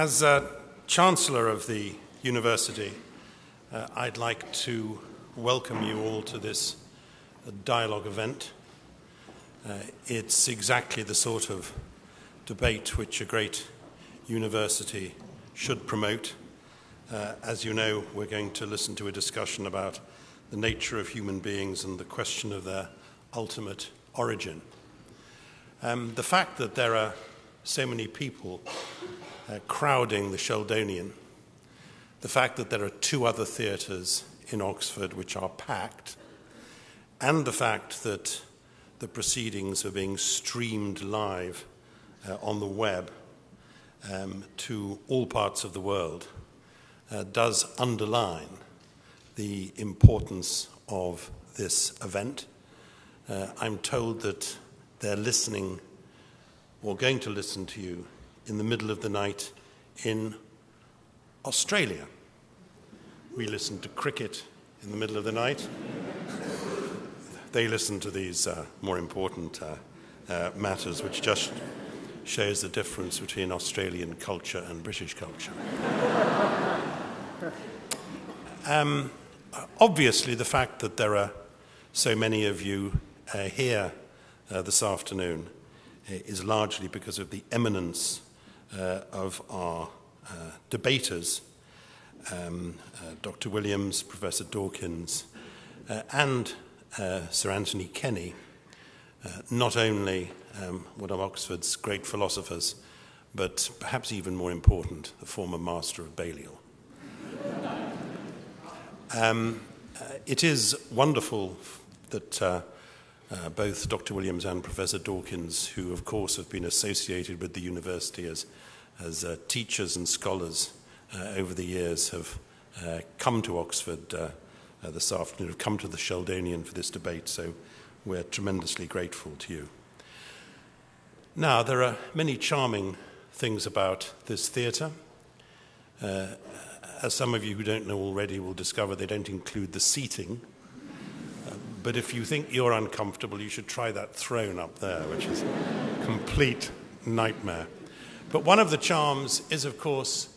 As uh, Chancellor of the University, uh, I'd like to welcome you all to this uh, dialogue event. Uh, it's exactly the sort of debate which a great university should promote. Uh, as you know, we're going to listen to a discussion about the nature of human beings and the question of their ultimate origin. Um, the fact that there are so many people uh, crowding the Sheldonian, the fact that there are two other theatres in Oxford which are packed, and the fact that the proceedings are being streamed live uh, on the web um, to all parts of the world uh, does underline the importance of this event. Uh, I'm told that they're listening or going to listen to you in the middle of the night in Australia. We listen to cricket in the middle of the night. they listen to these uh, more important uh, uh, matters, which just shows the difference between Australian culture and British culture. um, obviously, the fact that there are so many of you uh, here uh, this afternoon uh, is largely because of the eminence uh, of our uh, debaters, um, Dr. Williams, Professor Dawkins, and Sir Anthony Kenny, not only um, one of Oxford's great philosophers, but perhaps even more important, the former Master of Balliol. Um, uh, it is wonderful that uh, both Dr. Williams and Professor Dawkins, who of course have been associated with the university as, as uh, teachers and scholars uh, over the years, have uh, come to Oxford uh, this afternoon, have come to the Sheldonian for this debate, so we're tremendously grateful to you. Now, there are many charming things about this theatre. as some of you who don't know already will discover, they don't include the seating but if you think you're uncomfortable, you should try that throne up there, which is a complete nightmare. But one of the charms is, of course,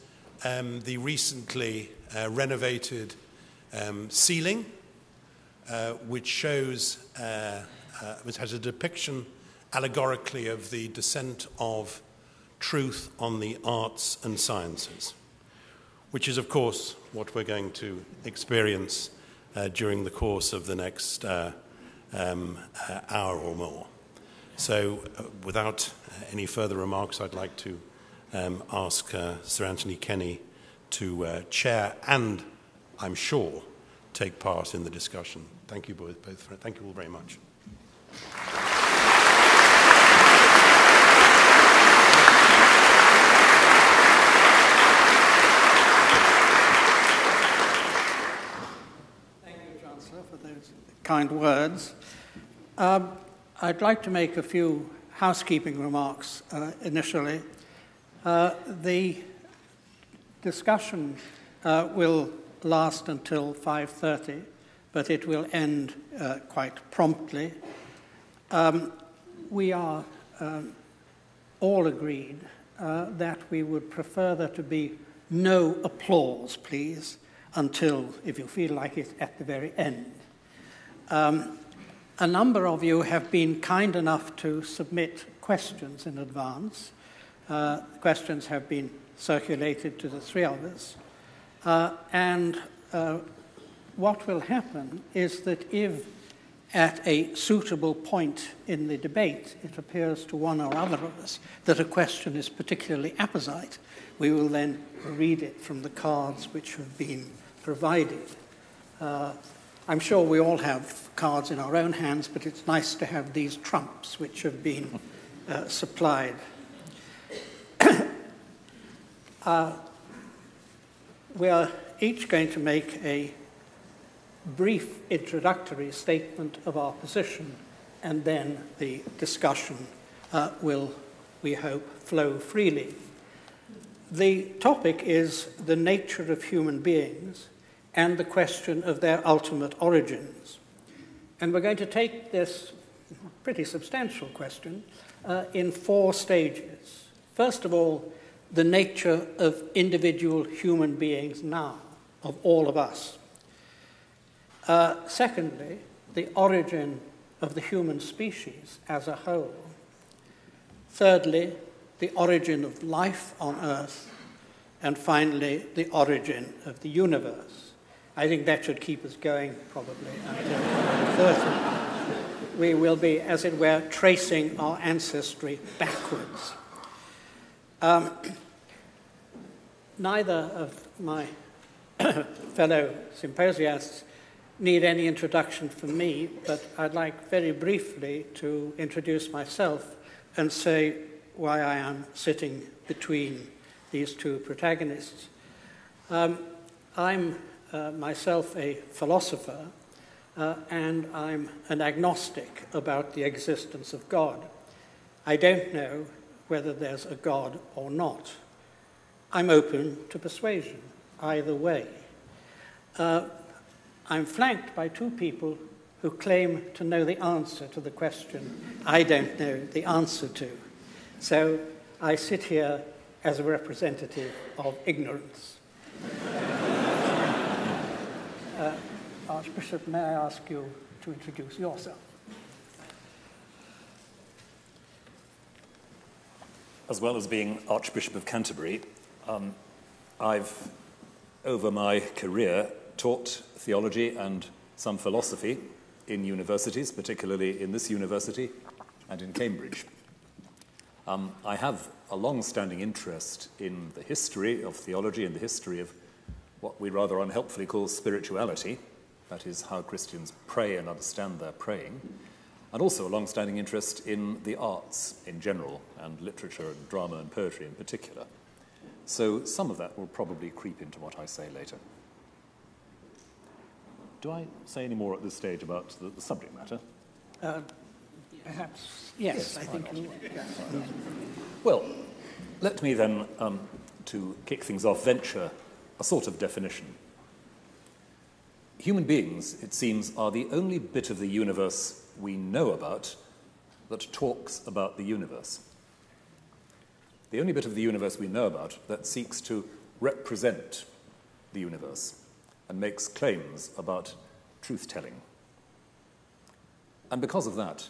um, the recently uh, renovated um, ceiling, uh, which shows, uh, uh which has a depiction allegorically of the descent of truth on the arts and sciences, which is, of course, what we're going to experience uh, during the course of the next uh, um, uh, hour or more. So, uh, without any further remarks, I'd like to um, ask uh, Sir Anthony Kenny to chair and, I'm sure, take part in the discussion. Thank you both. both thank you all very much. Kind words. Um, I'd like to make a few housekeeping remarks uh, initially. Uh, the discussion uh, will last until 5.30, but it will end uh, quite promptly. Um, we are um, all agreed uh, that we would prefer there to be no applause, please, until, if you feel like it, at the very end. Um, a number of you have been kind enough to submit questions in advance. Uh, questions have been circulated to the three of us. Uh, and uh, what will happen is that if at a suitable point in the debate it appears to one or other of us that a question is particularly apposite, we will then read it from the cards which have been provided. I'm sure we all have cards in our own hands, but it's nice to have these trumps which have been uh, supplied. uh, we are each going to make a brief introductory statement of our position, and then the discussion uh, will, we hope, flow freely. The topic is the nature of human beings and the question of their ultimate origins. And we're going to take this pretty substantial question uh, in four stages. First of all, the nature of individual human beings now, of all of us. Uh, secondly, the origin of the human species as a whole. Thirdly, the origin of life on Earth. And finally, the origin of the universe. I think that should keep us going probably until 2030. We will be, as it were, tracing our ancestry backwards. Um, neither of my fellow symposiasts need any introduction from me, but I'd like very briefly to introduce myself and say why I am sitting between these two protagonists. Um, I'm uh, myself a philosopher, uh, and I'm an agnostic about the existence of God. I don't know whether there's a God or not. I'm open to persuasion, either way. Uh, I'm flanked by two people who claim to know the answer to the question I don't know the answer to. So I sit here as a representative of ignorance. Uh, Archbishop, may I ask you to introduce yourself? As well as being Archbishop of Canterbury, um, I've, over my career, taught theology and some philosophy in universities, particularly in this university and in Cambridge. Um, I have a long standing interest in the history of theology and the history of what we rather unhelpfully call spirituality, that is, how Christians pray and understand their praying, and also a long standing interest in the arts in general, and literature and drama and poetry in particular. So some of that will probably creep into what I say later. Do I say any more at this stage about the, the subject matter? Uh, perhaps, yes, yes I think. You, Well, let me then, um, to kick things off, venture a sort of definition. Human beings, it seems, are the only bit of the universe we know about that talks about the universe. The only bit of the universe we know about that seeks to represent the universe and makes claims about truth telling. And because of that,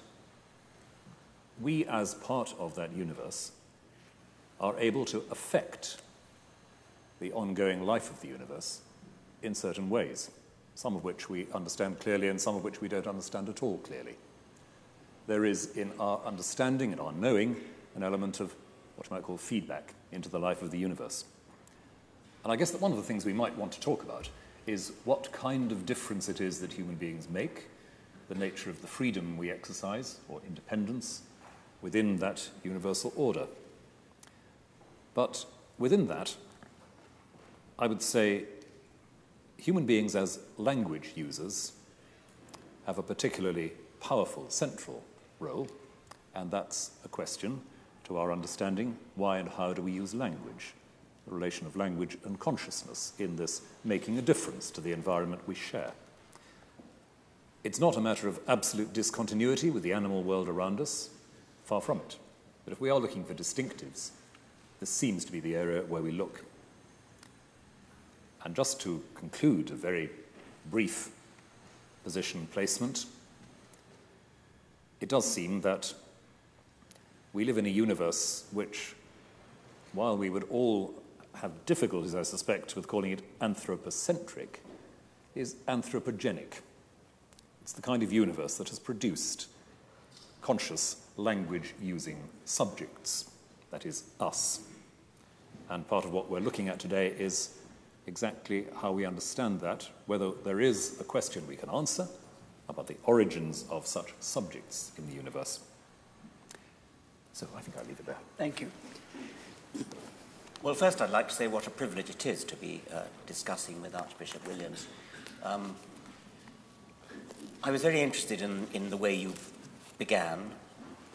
we, as part of that universe, are able to affect the ongoing life of the universe in certain ways, some of which we understand clearly and some of which we don't understand at all clearly. There is in our understanding and our knowing an element of what you might call feedback into the life of the universe. And I guess that one of the things we might want to talk about is what kind of difference it is that human beings make, the nature of the freedom we exercise, or independence, within that universal order. But within that, I would say human beings as language users have a particularly powerful central role, and that's a question to our understanding why and how do we use language? the relation of language and consciousness in this making a difference to the environment we share. It's not a matter of absolute discontinuity with the animal world around us, far from it. But if we are looking for distinctives, this seems to be the area where we look. And just to conclude a very brief position placement, it does seem that we live in a universe which, while we would all have difficulties, I suspect, with calling it anthropocentric is anthropogenic. It's the kind of universe that has produced conscious language using subjects, that is, us. And part of what we're looking at today is exactly how we understand that, whether there is a question we can answer about the origins of such subjects in the universe. So I think I'll leave it there. Thank you. Well, first, I'd like to say what a privilege it is to be uh, discussing with Archbishop Williams. Um, I was very interested in, in the way you began,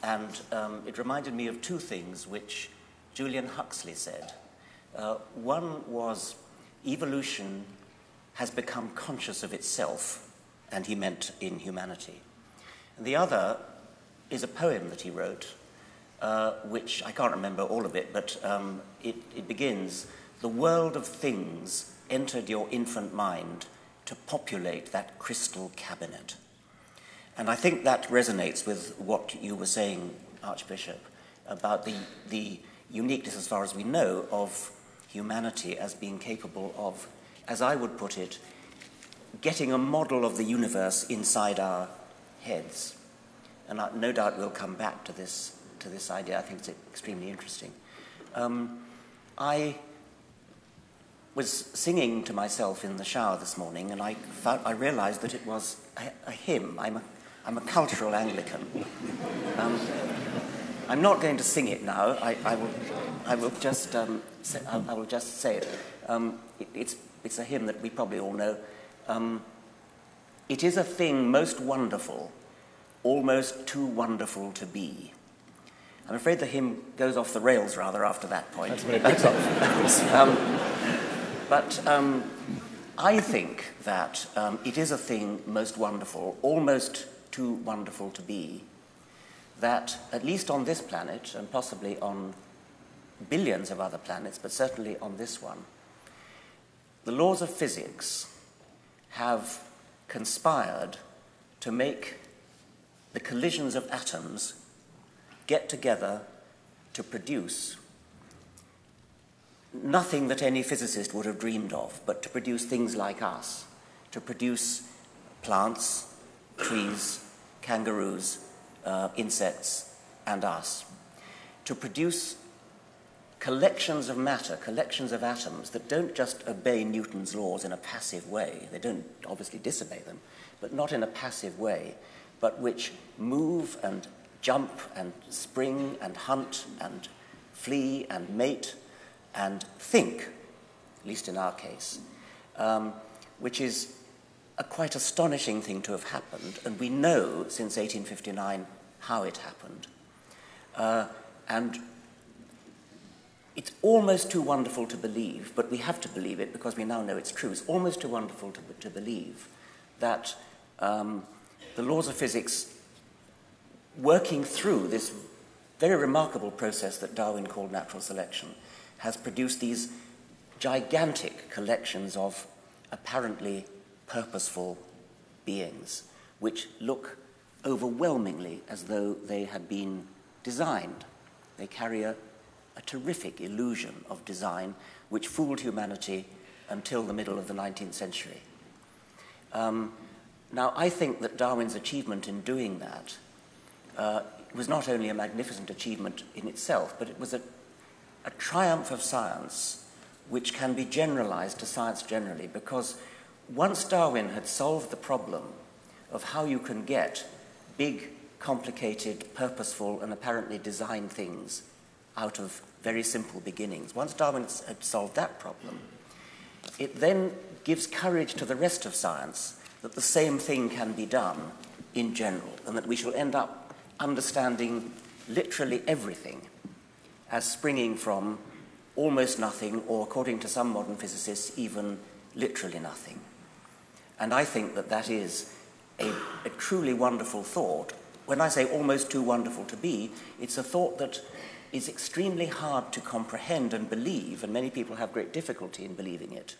and um, it reminded me of two things which Julian Huxley said. Uh, one was evolution has become conscious of itself, and he meant in humanity. And the other is a poem that he wrote uh, which I can't remember all of it, but um, it, it begins The world of things entered your infant mind to populate that crystal cabinet. And I think that resonates with what you were saying, Archbishop, about the, the uniqueness, as far as we know, of humanity as being capable of, as I would put it, getting a model of the universe inside our heads. And I, no doubt we'll come back to this, to this idea. I think it's extremely interesting. Um, I was singing to myself in the shower this morning, and I, found, I realized that it was a, a hymn. I'm a, I'm a cultural Anglican. Um, I'm not going to sing it now. I, I will, I will just, um, say, I, I, will just say it. Um, it. It's, it's a hymn that we probably all know. Um, it is a thing most wonderful, almost too wonderful to be. I'm afraid the hymn goes off the rails rather after that point. That's when it picks up. um, but um, I think that um, it is a thing most wonderful, almost too wonderful to be, that at least on this planet, and possibly on billions of other planets, but certainly on this one, the laws of physics have conspired to make the collisions of atoms get together to produce nothing that any physicist would have dreamed of, but to produce things like us, to produce plants, trees, kangaroos, uh, insects, and us, to produce collections of matter, collections of atoms that don't just obey Newton's laws in a passive way, they don't obviously disobey them, but not in a passive way, but which move and jump and spring and hunt and flee and mate and think, at least in our case, um, which is a quite astonishing thing to have happened, and we know since 1859 how it happened. Uh, and it's almost too wonderful to believe, but we have to believe it because we now know it's true. It's almost too wonderful to, to believe that um, the laws of physics, working through this very remarkable process that Darwin called natural selection, has produced these gigantic collections of apparently purposeful beings, which look overwhelmingly as though they had been designed. They carry a, a terrific illusion of design which fooled humanity until the middle of the 19th century. Um, now, I think that Darwin's achievement in doing that uh, was not only a magnificent achievement in itself, but it was a a triumph of science which can be generalized to science generally because once Darwin had solved the problem of how you can get big, complicated, purposeful, and apparently designed things out of very simple beginnings, once Darwin had solved that problem, it then gives courage to the rest of science that the same thing can be done in general and that we shall end up understanding literally everything as springing from almost nothing, or according to some modern physicists, even literally nothing. And I think that that is a, a truly wonderful thought. When I say almost too wonderful to be, it's a thought that is extremely hard to comprehend and believe, and many people have great difficulty in believing it,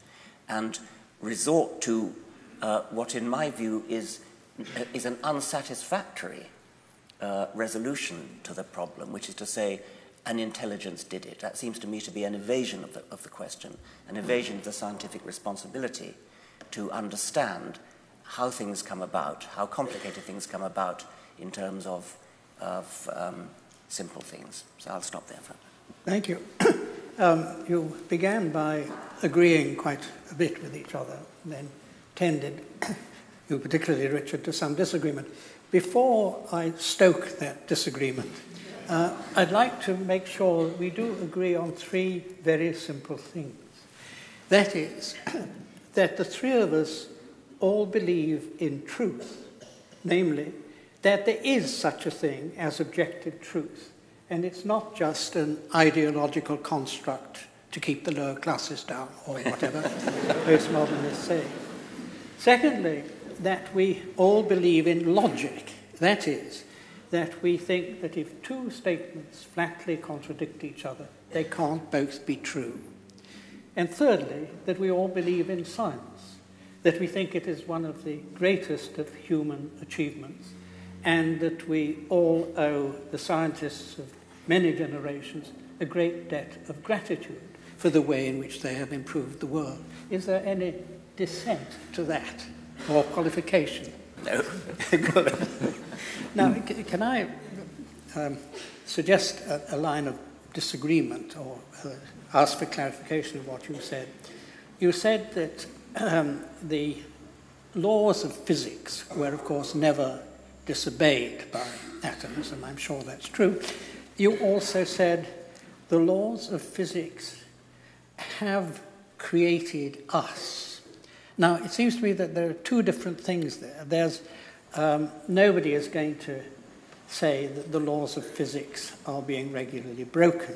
and resort to uh, what, in my view, is, is an unsatisfactory uh, resolution to the problem, which is to say, an intelligence did it. That seems to me to be an evasion of the, of the question, an evasion of the scientific responsibility. To understand how things come about, how complicated things come about in terms of, of um, simple things. So I'll stop there. For Thank you. um, you began by agreeing quite a bit with each other, and then tended, you particularly, Richard, to some disagreement. Before I stoke that disagreement, uh, I'd like to make sure we do agree on three very simple things. That is, that the three of us all believe in truth, namely, that there is such a thing as objective truth, and it's not just an ideological construct to keep the lower classes down, or whatever postmodernists say. Secondly, that we all believe in logic, that is, that we think that if two statements flatly contradict each other, they can't both be true. And thirdly, that we all believe in science, that we think it is one of the greatest of human achievements, and that we all owe the scientists of many generations a great debt of gratitude for the way in which they have improved the world. Is there any dissent to that or qualification? No. now, can I um, suggest a, a, line of disagreement or uh, ask for clarification of what you said? You said that um, the laws of physics were, of course, never disobeyed by atoms, and I'm sure that's true. You also said the laws of physics have created us. Now, it seems to me that there are two different things there. There's um, nobody is going to say that the laws of physics are being regularly broken.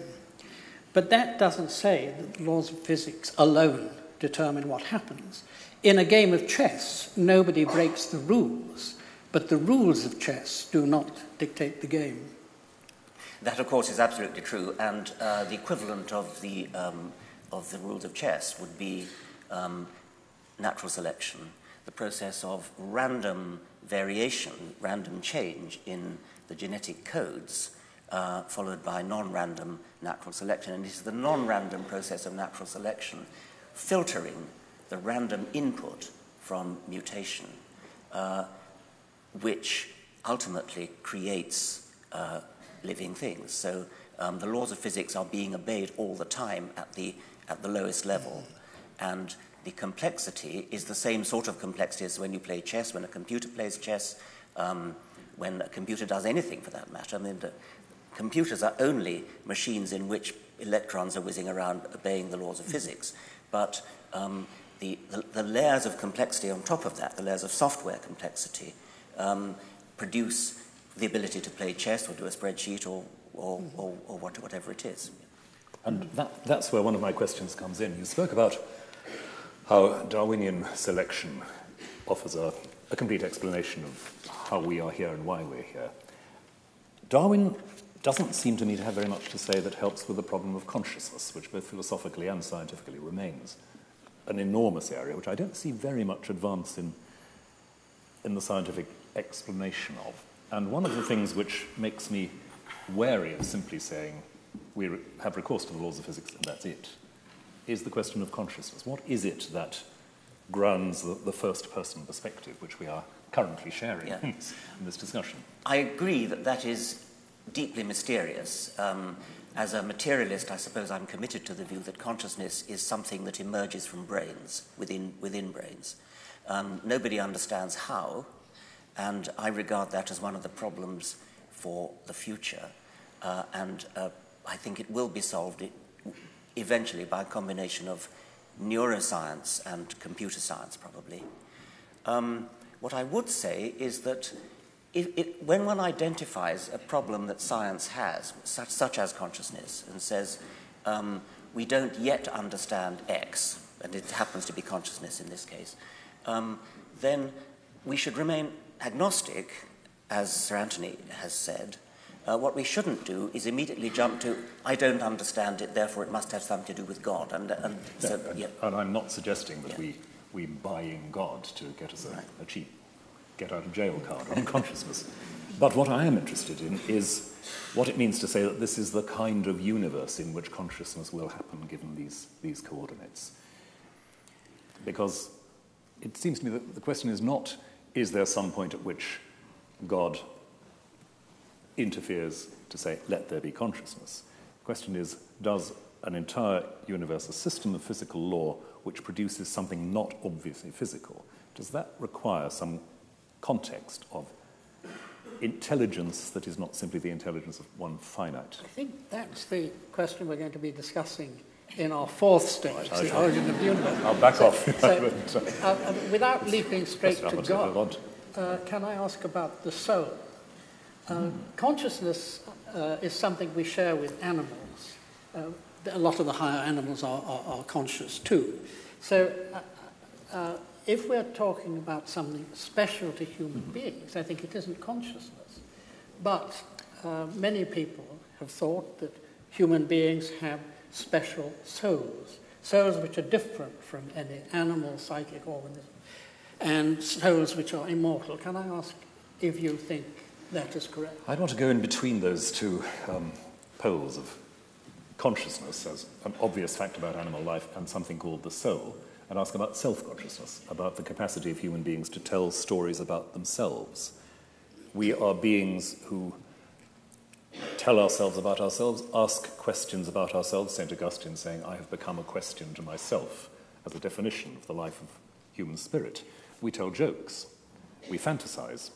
But that doesn't say that the laws of physics alone determine what happens. In a game of chess, nobody breaks the rules, but the rules of chess do not dictate the game. That, of course, is absolutely true, and uh, the equivalent of the um, of the rules of chess would be um, natural selection, the process of random variation, random change in the genetic codes, uh, followed by non random natural selection. And it is the non random process of natural selection filtering the random input from mutation, uh, which ultimately creates uh, living things. So um, the laws of physics are being obeyed all the time at the at the lowest level. And the complexity is the same sort of complexity as when you play chess, when a computer plays chess, um, when a computer does anything for that matter. I mean, computers are only machines in which electrons are whizzing around obeying the laws of physics. But um, the, the, the, layers of complexity on top of that, the layers of software complexity, um, produce the ability to play chess or do a spreadsheet or, or, or, or whatever it is. And that, that's where one of my questions comes in. You spoke about how Darwinian selection offers a, a complete explanation of how we are here and why we're here. Darwin doesn't seem to me to have very much to say that helps with the problem of consciousness, which both philosophically and scientifically remains an enormous area, which I don't see very much advance in, in the scientific explanation of. And one of the things which makes me wary of simply saying we have recourse to the laws of physics and that's it, is the question of consciousness. What is it that grounds the, the first person perspective, which we are currently sharing yeah. in, this, discussion? I agree that that is deeply mysterious. Um, as a materialist, I suppose I'm committed to the view that consciousness is something that emerges from brains, within, within brains. Um, nobody understands how, and I regard that as one of the problems for the future. Uh, and uh, I think it will be solved eventually by a combination of neuroscience and computer science, probably. Um, what I would say is that if, it, when one identifies a problem that science has, such, such as consciousness, and says, um, we don't yet understand X, and it happens to be consciousness in this case, um, then we should remain agnostic, as Sir Anthony has said, uh, what we shouldn't do is immediately jump to, I don't understand it, therefore it must have something to do with God. And, and, so, yeah. and I'm not suggesting that yeah. we, we buy in God to get us a, right. a cheap get out of jail card on consciousness. But what I am interested in is what it means to say that this is the kind of universe in which consciousness will happen given these, these coordinates. Because it seems to me that the question is not, is there some point at which God interferes to say, let there be consciousness. The question is, does an entire universe, a system of physical law which produces something not obviously physical, does that require some context of intelligence that is not simply the intelligence of one finite? I think that's the question we're going to be discussing in our fourth stage, right, the origin of the universe. I'll back so, off. So, uh, uh, without leaping straight to God, uh, can I ask about the soul? Uh, consciousness uh, is something we share with animals. Uh, a lot of the higher animals are, are, are conscious too. So, uh, uh, if we're talking about something special to human mm-hmm. beings, I think it isn't consciousness. but uh, many people have thought that human beings have special souls, souls which are different from any animal psychic organism, and souls which are immortal. Can I ask if you think that is correct? I'd want to go in between those two um, poles of consciousness as an obvious fact about animal life and something called the soul, and ask about self consciousness, about the capacity of human beings to tell stories about themselves. We are beings who tell ourselves about ourselves, ask questions about ourselves. St. Augustine saying, I have become a question to myself, as a definition of the life of human spirit. We tell jokes, we fantasize,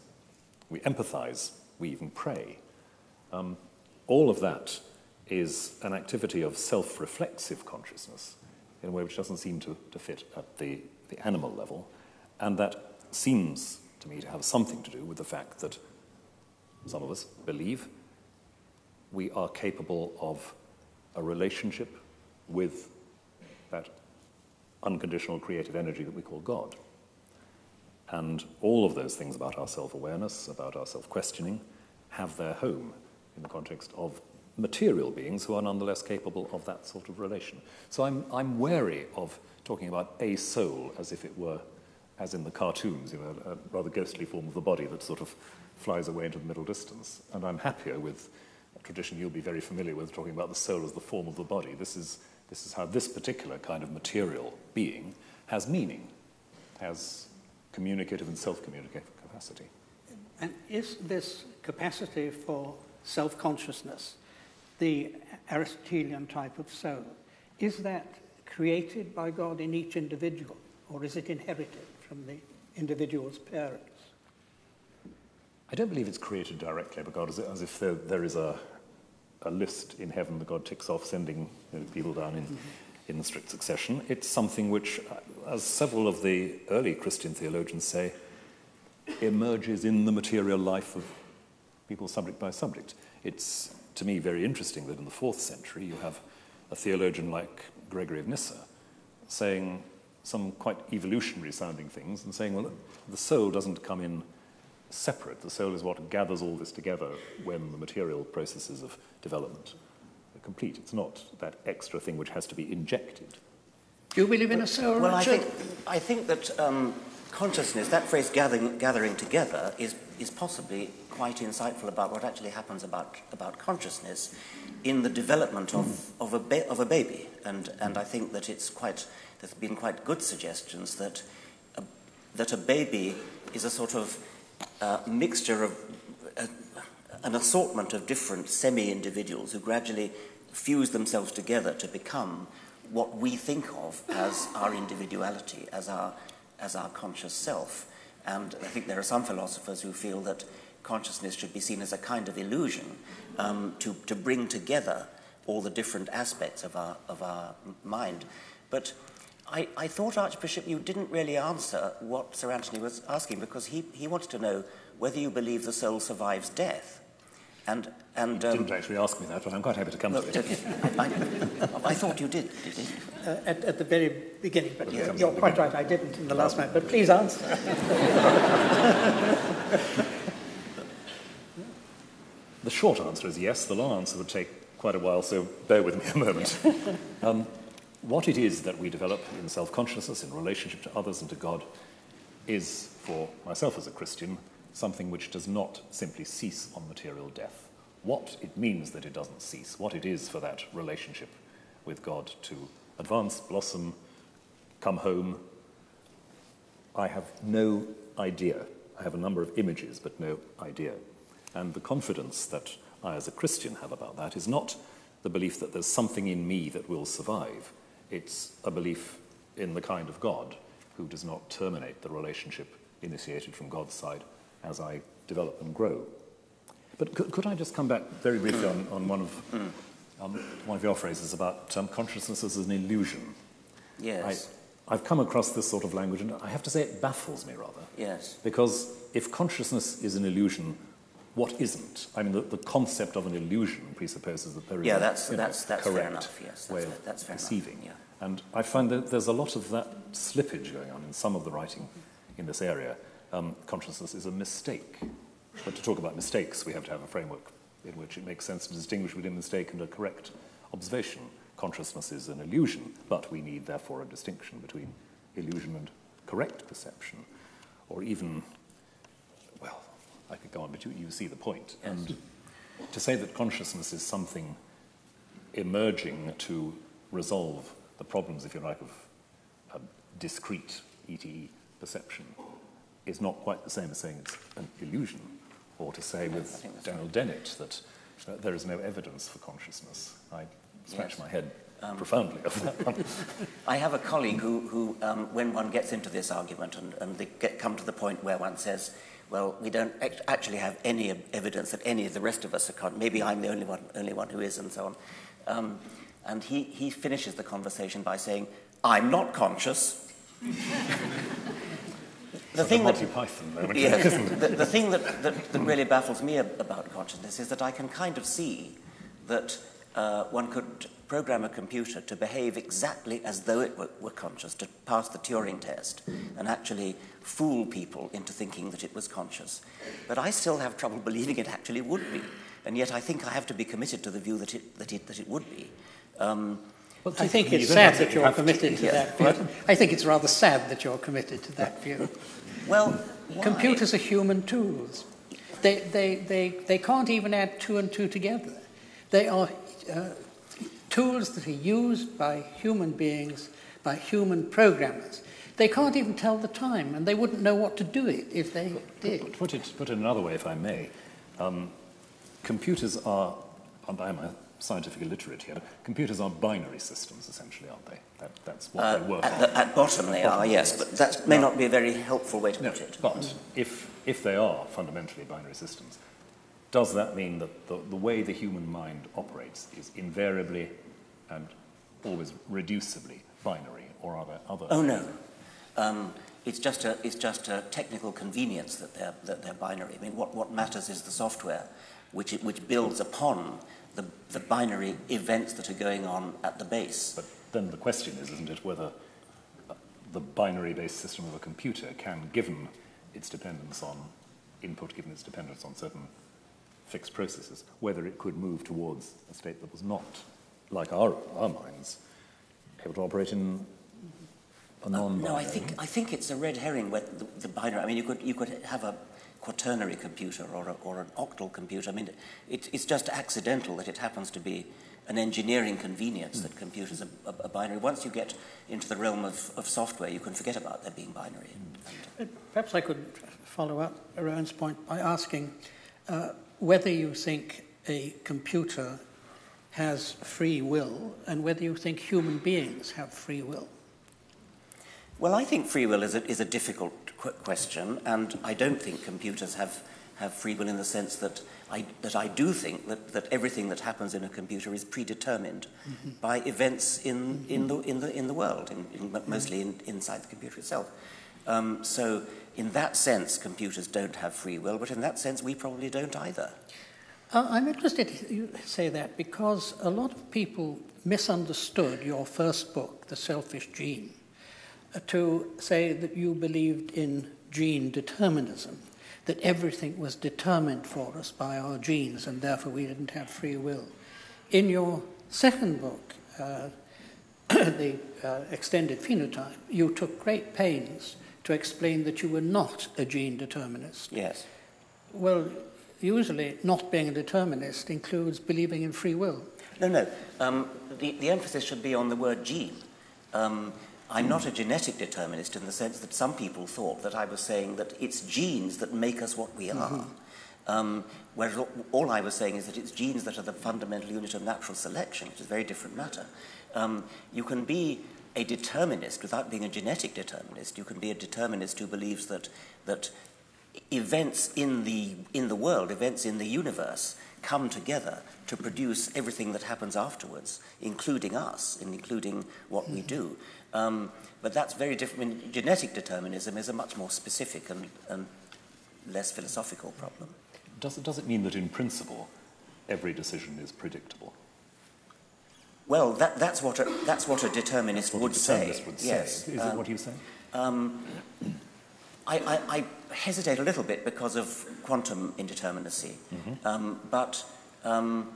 we empathize, we even pray. Um, all of that is an activity of self reflexive consciousness in a way which doesn't seem to, to fit at the, the animal level. And that seems to me to have something to do with the fact that some of us believe we are capable of a relationship with that unconditional creative energy that we call God. And all of those things about our self awareness, about our self questioning, have their home in the context of material beings who are nonetheless capable of that sort of relation. So I'm, I'm wary of talking about a soul as if it were, as in the cartoons, you know, a rather ghostly form of the body that sort of flies away into the middle distance. And I'm happier with a tradition you'll be very familiar with, talking about the soul as the form of the body. This is, this is how this particular kind of material being has meaning, has communicative and self communicative capacity. And is this capacity for self consciousness the Aristotelian type of soul, is that created by God in each individual, or is it inherited from the individual's parents? I don't believe it's created directly by God, as, if there, there is a, a list in heaven that God ticks off, sending you know, people down in, mm-hmm. in strict succession. It's something which, as several of the early Christian theologians say, emerges in the material life of people subject by subject. It's to me very interesting that in the fourth century you have a theologian like Gregory of Nyssa saying some quite evolutionary sounding things and saying, well, the soul doesn't come in separate. The soul is what gathers all this together when the material processes of development are complete. It's not that extra thing which has to be injected. Do you believe in a soul? Well, I think, I think that um, consciousness, that phrase gathering, gathering together, is, is possibly quite insightful about what actually happens about, about consciousness in the development of, of, a, ba- of a baby. And, and I think that it's quite, there's been quite good suggestions that a, that a baby is a sort of uh, mixture of uh, an assortment of different semi individuals who gradually fuse themselves together to become what we think of as our individuality, as our, as our conscious self. And I think there are some philosophers who feel that consciousness should be seen as a kind of illusion um, to, to bring together all the different aspects of our, of our mind. But I, I thought, Archbishop, you didn't really answer what Sir Anthony was asking because he, he wanted to know whether you believe the soul survives death. And, and, um, didn't actually ask me that, but I'm quite happy to come to it. I, I, thought you did, did you? Uh, at, at, the very beginning, but you're, you're quite right, I didn't in the last minute, But please answer. The short answer is yes. The long answer would take quite a while, so bear with me a moment. um, what it is that we develop in self consciousness, in relationship to others and to God, is, for myself as a Christian, something which does not simply cease on material death. What it means that it doesn't cease, what it is for that relationship with God to advance, blossom, come home, I have no idea. I have a number of images, but no idea. And the confidence that I, as a Christian, have about that is not the belief that there's something in me that will survive. It's a belief in the kind of God who does not terminate the relationship initiated from God's side as I develop and grow. But could, could I just come back very briefly on, on one, of, um, one of your phrases about um, consciousness as an illusion? Yes. I, I've come across this sort of language, and I have to say it baffles me rather. Yes. Because if consciousness is an illusion, what isn't. I mean, the, the concept of an illusion presupposes that there is yeah, that's, a that's, that's correct fair enough, yes. That's, way of that's fair perceiving. Enough, yeah. And I find that there's a lot of that slippage going on in some of the writing in this area. Um, consciousness is a mistake. But to talk about mistakes, we have to have a framework in which it makes sense to distinguish between a mistake and a correct observation. Consciousness is an illusion, but we need, therefore, a distinction between illusion and correct perception, or even, well, I could go on, but you, you see the point. Yes. And to say that consciousness is something emerging to resolve the problems, if you like, of a discrete ETE perception is not quite the same as saying it's an illusion, or to say with Daniel Dennett that uh, there is no evidence for consciousness. I scratch Yes. my head profoundly that one. I have a colleague who, who um, when one gets into this argument and, and they get, come to the point where one says, well, we don't act- actually have any evidence that any of the rest of us are con- maybe I'm the only one, only one who is, and so on. Um, and he, he finishes the conversation by saying, I'm not conscious. the thing a that, Python moment, Yes, the, the thing that, that, that really baffles me about consciousness is that I can kind of see that uh, one could program a computer to behave exactly as though it were, were conscious, to pass the Turing test, and actually fool people into thinking that it was conscious. But I still have trouble believing it actually would be, and yet I think I have to be committed to the view that it, that it, that it would be. Um, I think it's sad that you you're have to- committed to yeah. that view. I think it's rather sad that you're committed to that view. Well, why? Computers are human tools. They, they, they, they can't even add two and two together. They are uh, tools that are used by human beings, by human programmers. They can't even tell the time, and they wouldn't know what to do it if they did. Put it, put it another way, if I may. Um, computers are, and I'm a scientific illiterate here, computers are binary systems, essentially, aren't they? That, that's what Uh, they work at, on. the, at bottom they are, yes, but that may not be a very helpful way to No, put it. but if, if they are fundamentally binary systems, does that mean that the, the way the human mind operates is invariably and always reducibly binary, or are there other? Oh no, um, it's just a it's just a technical convenience that they're that they're binary. I mean, what, what matters is the software, which it, which builds upon the the binary events that are going on at the base. But then the question is, isn't it, whether uh, the binary-based system of a computer can, given its dependence on input, given its dependence on certain fixed processes, whether it could move towards a state that was not, like our, our minds, able to operate in a non-binary. No, I think I think it's a red herring with the, the binary. I mean, you could you could have a quaternary computer or, a, or an octal computer. I mean, it, it's just accidental that it happens to be an engineering convenience that computers are, are, are binary. Once you get into the realm of, of software, you can forget about there being binary. Perhaps I could follow up Rowan's point by asking uh, whether you think a computer has free will and whether you think human beings have free will. Well, I think free will is a, is a difficult qu- question, and I don't think computers have, have free will in the sense that I, that I do think that, that everything that happens in a computer is predetermined by events in, in, the, in, the, in the world, in, in, mostly in, inside the computer itself. Um, so, in that sense, computers don't have free will, but in that sense, we probably don't either. Uh, I'm interested you say that because a lot of people misunderstood your first book, The Selfish Gene, uh, to say that you believed in gene determinism, that everything was determined for us by our genes and therefore we didn't have free will. In your second book, uh, The uh, Extended Phenotype, you took great pains to explain that you were not a gene determinist. Yes. Well, usually not being a determinist includes believing in free will. No, no. Um, the, the emphasis should be on the word gene. Um, I'm not a genetic determinist in the sense that some people thought that I was saying that it's genes that make us what we are. Um, whereas all, all I was saying is that it's genes that are the fundamental unit of natural selection, which is a very different matter. Um, you can be a determinist without being a genetic determinist. You can be a determinist who believes that, that events in the, in the world, events in the universe, come together to produce everything that happens afterwards, including us, and including what we do. Um, but that's very different. I mean, genetic determinism is a much more specific and, and less philosophical problem. Does it, does it mean that in principle every decision is predictable? Well, that, that's, what a, that's what a determinist What would a say. determinist would say. Yes. Is um, it what you say? I, I, I, hesitate a little bit because of quantum indeterminacy, mm-hmm. um, but um,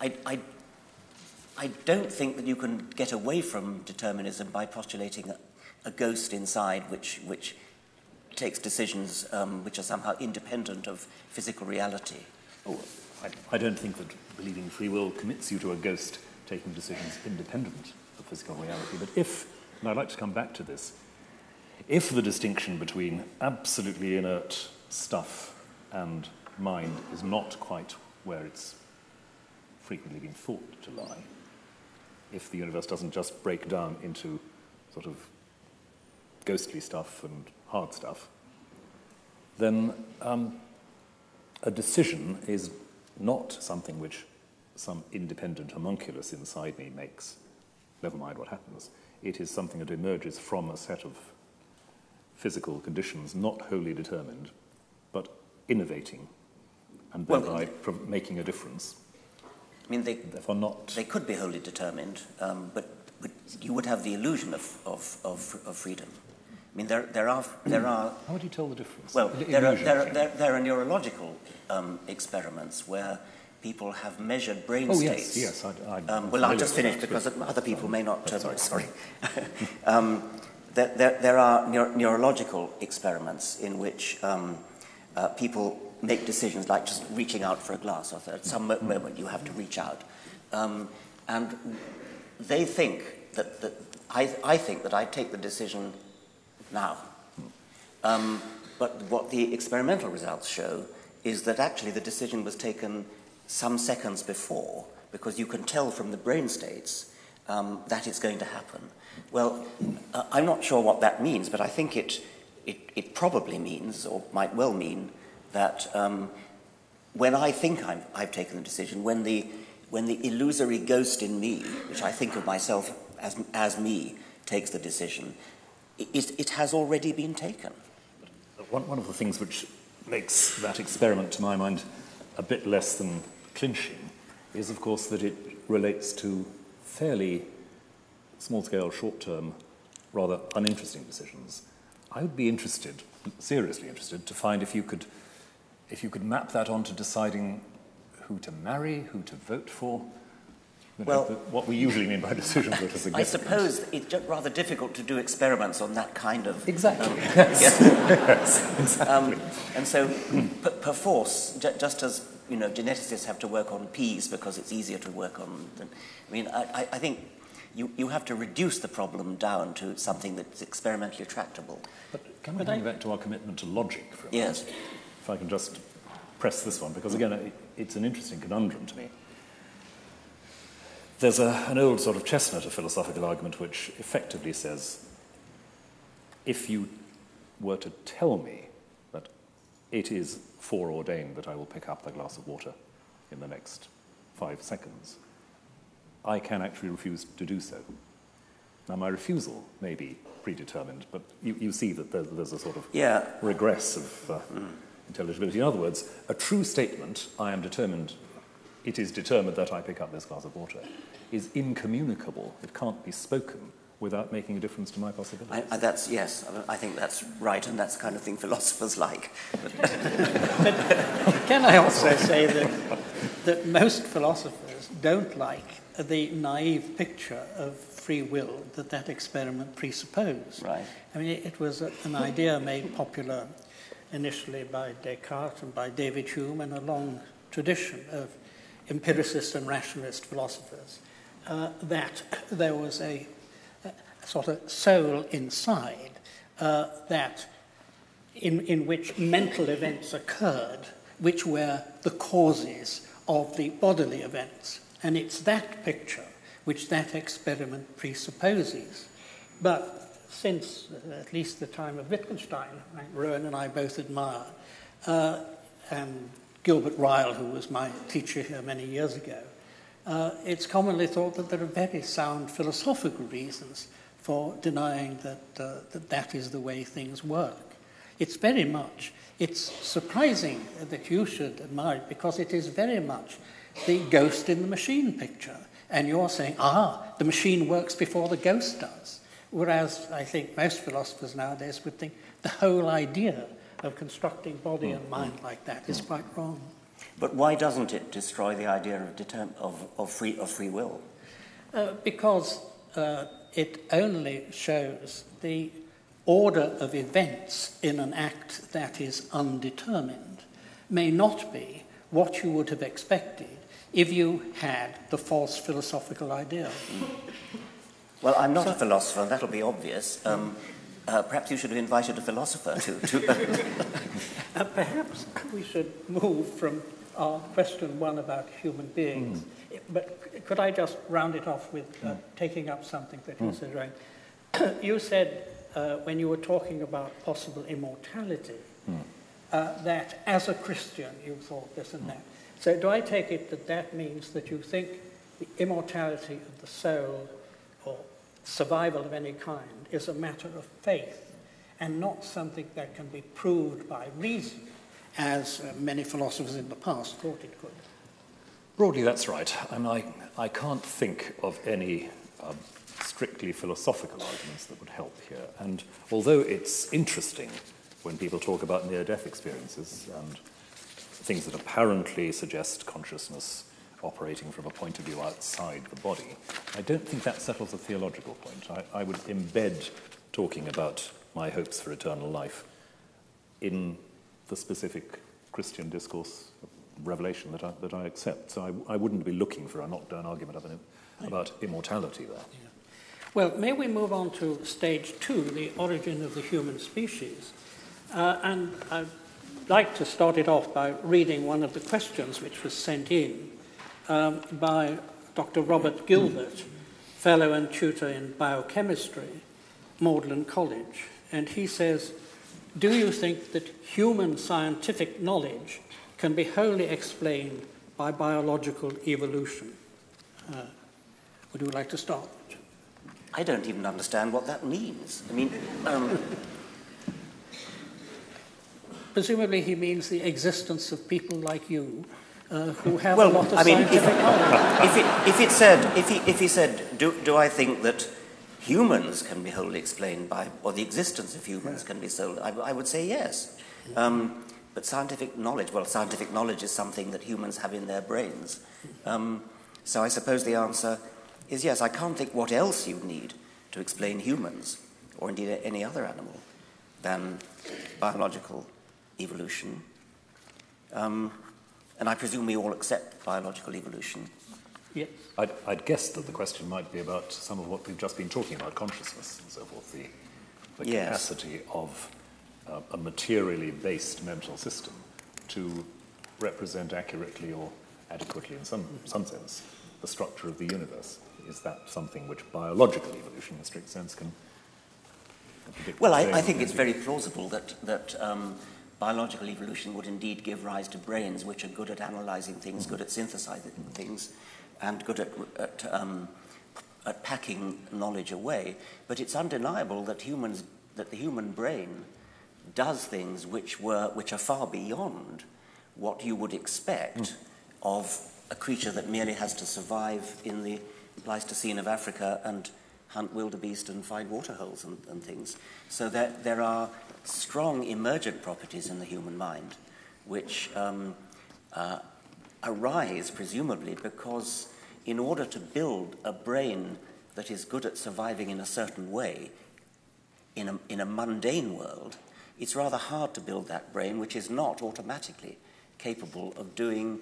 I, I, I, don't think that you can get away from determinism by postulating a, a ghost inside which, which takes decisions um, which are somehow independent of physical reality. Oh, I, I don't think that believing free will commits you to a ghost taking decisions independent of physical reality. But if, and I'd like to come back to this, if the distinction between absolutely inert stuff and mind is not quite where it's frequently been thought to lie, if the universe doesn't just break down into sort of ghostly stuff and hard stuff, then um, a decision is not something which some independent homunculus inside me makes, never mind what happens. It is something that emerges from a set of physical conditions not wholly determined, but innovating and thereby well, making a difference. I mean, they, Therefore not... they could be wholly determined, um, but, but you would have the illusion of, of, of, of freedom. I mean, there, there, are, there are... How would you tell the difference? Well, there are, there, there, there, are neurological um, experiments where people have measured brain oh, states. yes, yes. I, um, well, I'll just finish because other people may not... Uh, sorry. sorry. um, there, there, there, are neuro- neurological experiments in which um, uh, people make decisions like just reaching out for a glass, or at some moment you have to reach out. Um, and they think that, that I, I think that I take the decision now. Um, but what the experimental results show is that actually the decision was taken some seconds before, because you can tell from the brain states um, that it's going to happen. Well, uh, I'm not sure what that means, but I think it, it, it probably means, or might well mean, that um, when I think i have taken the decision, when the, when the illusory ghost in me, which I think of myself as, as me, takes the decision, it, it has already been taken. One, one of the things which makes that experiment, to my mind, a bit less than clinching is, of course, that it relates to fairly small scale, short term, rather uninteresting decisions. I would be interested, seriously interested, to find if you could, if you could map that onto deciding who to marry, who to vote for, well, what we usually mean by decisions that are significant. I suppose it's rather difficult to do experiments on that kind of exactly. Um, yes. yes. exactly. Um, and so, p- perforce, j- just as you know, geneticists have to work on peas because it's easier to work on. Than, I mean, I, I think you, you have to reduce the problem down to something that's experimentally tractable. But can we bring back to our commitment to logic for a yes. Moment? If I can just press this one, because again, it's an interesting conundrum to me. There's a, an old sort of chestnut of philosophical argument which effectively says if you were to tell me that it is foreordained that I will pick up the glass of water in the next five seconds, I can actually refuse to do so. Now, my refusal may be predetermined, but you, you see that there's, there's, a sort of yeah. regress of uh, mm. Intelligibility. In other words, a true statement, I am determined it is determined that I pick up this glass of water, is incommunicable. It can't be spoken without making a difference to my possibilities. I, I, that's yes, I think that's right, and that's the kind of thing philosophers like. but can I also say that that most philosophers don't like the naive picture of free will that that experiment presupposed. Right. I mean, it, it was a, an idea made popular initially by Descartes and by David Hume, and a long tradition of empiricist and rationalist philosophers, uh, that there was a, a, sort of soul inside uh, that in, in which mental events occurred, which were the causes of the bodily events. And it's that picture which that experiment presupposes. But since uh, at least the time of Wittgenstein, right, Rowan and I both admire, uh, and Gilbert Ryle, who was my teacher here many years ago, uh, it's commonly thought that there are very sound philosophical reasons for denying that, uh, that that is the way things work. It's very much, it's surprising that you should admire it because it is very much the ghost in the machine picture. And you're saying, ah, the machine works before the ghost does. Whereas I think most philosophers nowadays would think the whole idea of constructing body and mind like that is quite wrong. But why doesn't it destroy the idea of, determ- of, of, free, of free will? Uh, because uh, it only shows the order of events in an act that is undetermined may not be what you would have expected if you had the false philosophical idea. Well, I'm not so, a philosopher, and that'll be obvious. Um, uh, perhaps you should have invited a philosopher to. to uh, perhaps we should move from our question one about human beings. Mm. But could I just round it off with uh, mm. taking up something that you mm. said, right? you said uh, when you were talking about possible immortality mm. uh, that as a Christian you thought this and hmm. that. So do I take it that that means that you think the immortality of the soul survival of any kind is a matter of faith and not something that can be proved by reason, as uh, many philosophers in the past thought it could? Broadly, that's right. And I, I can't think of any um, strictly philosophical arguments that would help here. And although it's interesting when people talk about near death experiences and things that apparently suggest consciousness operating from a point of view outside the body, I don't think that settles a theological point. I, I would embed talking about my hopes for eternal life in the specific Christian discourse revelation that I, that I accept. So I, I wouldn't be looking for a knockdown argument about immortality there. Yeah. Well, may we move on to stage two, the origin of the human species? Uh, and I'd like to start it off by reading one of the questions which was sent in um, by Dr. Robert Gilbert, fellow and tutor in biochemistry, Magdalen College. And he says, Do you think that human scientific knowledge can be wholly explained by biological evolution? Uh, would you like to start? I don't even understand what that means. I mean, um, presumably he means the existence of people like you uh, who have well, a lot of I mean, if, if, it, if, it, said, if he, if he said, do, do I think that humans can be wholly explained by, or the existence of humans yeah. can be so, I, I, would say yes. Um, but scientific knowledge, well, scientific knowledge is something that humans have in their brains. Um, so I suppose the answer is yes, I can't think what else you'd need to explain humans, or indeed any other animal, than biological evolution. Um, and I presume we all accept biological evolution. Yes. I'd, I'd, guess that the question might be about some of what we've just been talking about, consciousness and so forth, the, the yes. capacity of uh, a materially based mental system to represent accurately or adequately, in some, some sense, the structure of the universe. Is that something which biological evolution, in a strict sense, can, predict? Well, I, I think it's very plausible that, that um, biological evolution would indeed give rise to brains which are good at analyzing things, good at synthesizing things, and good at, at, um, at packing knowledge away. But it's undeniable that humans, that the human brain does things which, were, which are far beyond what you would expect mm. of a creature that merely has to survive in the Pleistocene of Africa and hunt wildebeest and find waterholes and, and things. So there, there are strong emergent properties in the human mind which um, uh, arise, presumably, because in order to build a brain that is good at surviving in a certain way in a, in a mundane world, it's rather hard to build that brain which is not automatically capable of doing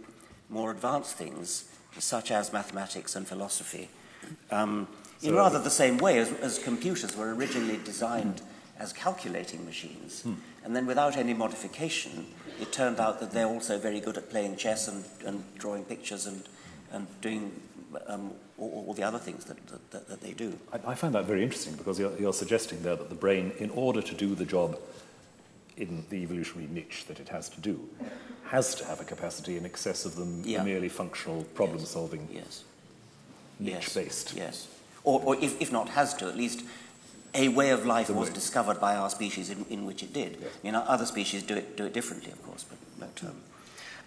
more advanced things such as mathematics and philosophy, um, so, in rather the same way as, as, computers were originally designed as calculating machines. Hmm. And then, without any modification, it turned out that they're also very good at playing chess and, and drawing pictures and, and doing um, all, all, the other things that, that, that they do. I, I, find that very interesting because you're, you're suggesting there that the brain, in order to do the job in the evolutionary niche that it has to do, has to have a capacity in excess of the yeah. merely functional problem solving yes. niche based. Yes. Or, or if, if not has to, at least a way of life the was way. discovered by our species in, in which it did. You know, other species do it, do it differently, of course, but, but um,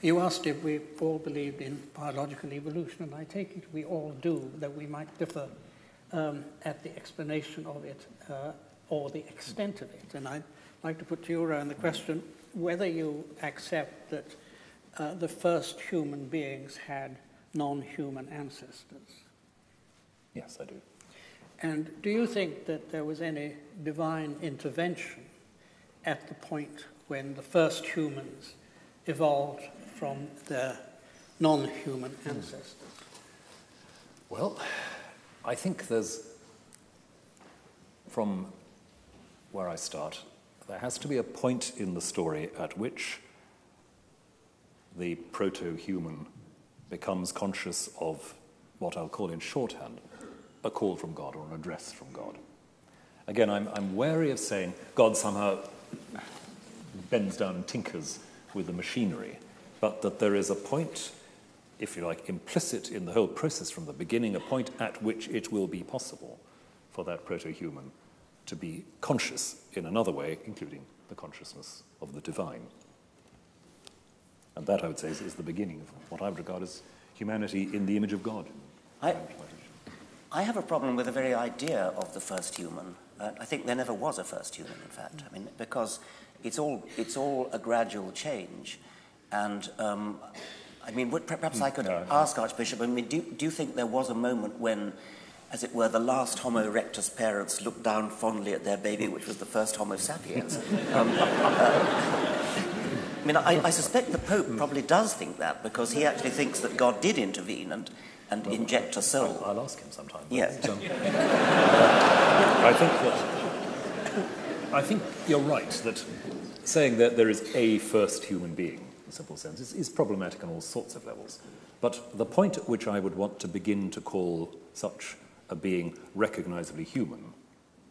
you asked if we all believed in biological evolution, and I take it we all do, that we might differ um, at the explanation of it uh, or the extent of it. And I'd like to put to you, Rowan, the question whether you accept that uh, the first human beings had non human ancestors. Yes, I do. And do you think that there was any divine intervention at the point when the first humans evolved from their non human hmm. ancestors? Well, I think there's, from where I start, there has to be a point in the story at which the proto human becomes conscious of what I'll call in shorthand a call from God or an address from God. Again, I'm, I'm wary of saying God somehow bends down and tinkers with the machinery, but that there is a point, if you like, implicit in the whole process from the beginning, a point at which it will be possible for that proto human to be conscious in another way, including the consciousness of the divine. And that, I would say, is, is the beginning of what I would regard as humanity in the image of God. I, I have a problem with the very idea of the first human. Uh, I think there never was a first human, in fact. I mean, because it's all, it's all a gradual change. And um, I mean, what, perhaps I could ask Archbishop, I mean, do, do you think there was a moment when, as it were, the last Homo erectus parents looked down fondly at their baby, which was the first Homo sapiens? um, uh, I mean, I, I suspect the Pope probably does think that because he actually thinks that God did intervene and, and well, inject a soul. I'll, ask him sometime. Yes. Um, I think that I think you're right that saying that there is a first human being, in a simple sense, is, is problematic on all sorts of levels. But the point at which I would want to begin to call such a being recognizably human,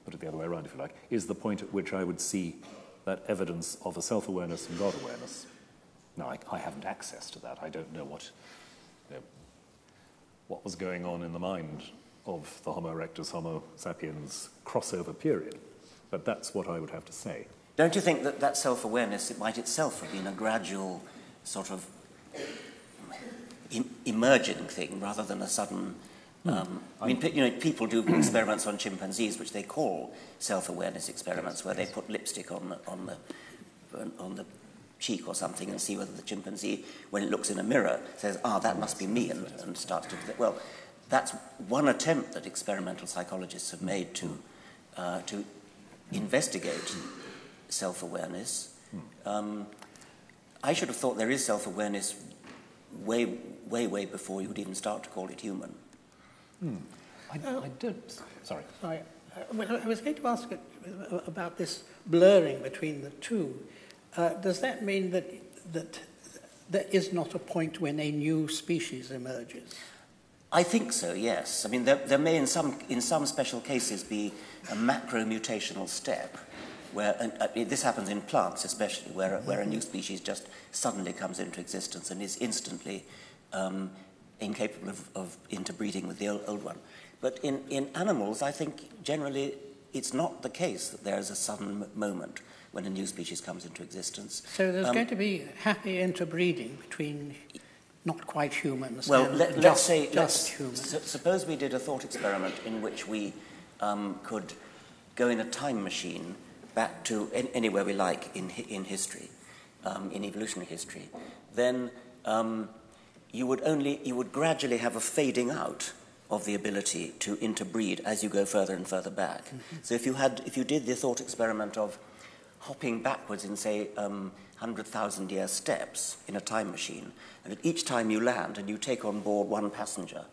put it the other way around if you like, is the point at which I would see that evidence of a self awareness and God awareness. Now, I, I, haven't access to that. I don't know what, you know, what was going on in the mind of the Homo erectus, Homo sapiens crossover period. But that's what I would have to say. Don't you think that that self awareness it might itself have been a gradual sort of emerging thing rather than a sudden Hmm. Um, I mean, you know, people do experiments on chimpanzees, which they call self-awareness experiments, where they put lipstick on the, on the on the cheek or something and see whether the chimpanzee, when it looks in a mirror, says, "Ah, that must be me," and, and starts to. Well, that's one attempt that experimental psychologists have made to uh, to investigate self-awareness. Hmm. Um, I should have thought there is self-awareness way, way, way before you would even start to call it human. Hmm. I, I did. Sorry. Sorry. I was going to ask about this blurring between the two. Uh, does that mean that, that there is not a point when a new species emerges? I think so, yes. I mean, there, there may, in some, in some special cases, be a macromutational step where, and, uh, this happens in plants especially, where, where a new species just suddenly comes into existence and is instantly um, incapable of, of interbreeding with the old, old one. But in, in animals, I think generally it's not the case that there is a sudden moment when a new species comes into existence. So there's um, going to be happy interbreeding between not quite humans. Well, let, us say, just let's, humans. suppose we did a thought experiment in which we um, could go in a time machine back to anywhere we like in, in history, um, in evolutionary history. Then um, you would only you would gradually have a fading out of the ability to interbreed as you go further and further back. Mm-hmm. So if you had if you did the thought experiment of hopping backwards in say um, 100,000 year steps in a time machine, and each time you land and you take on board one passenger,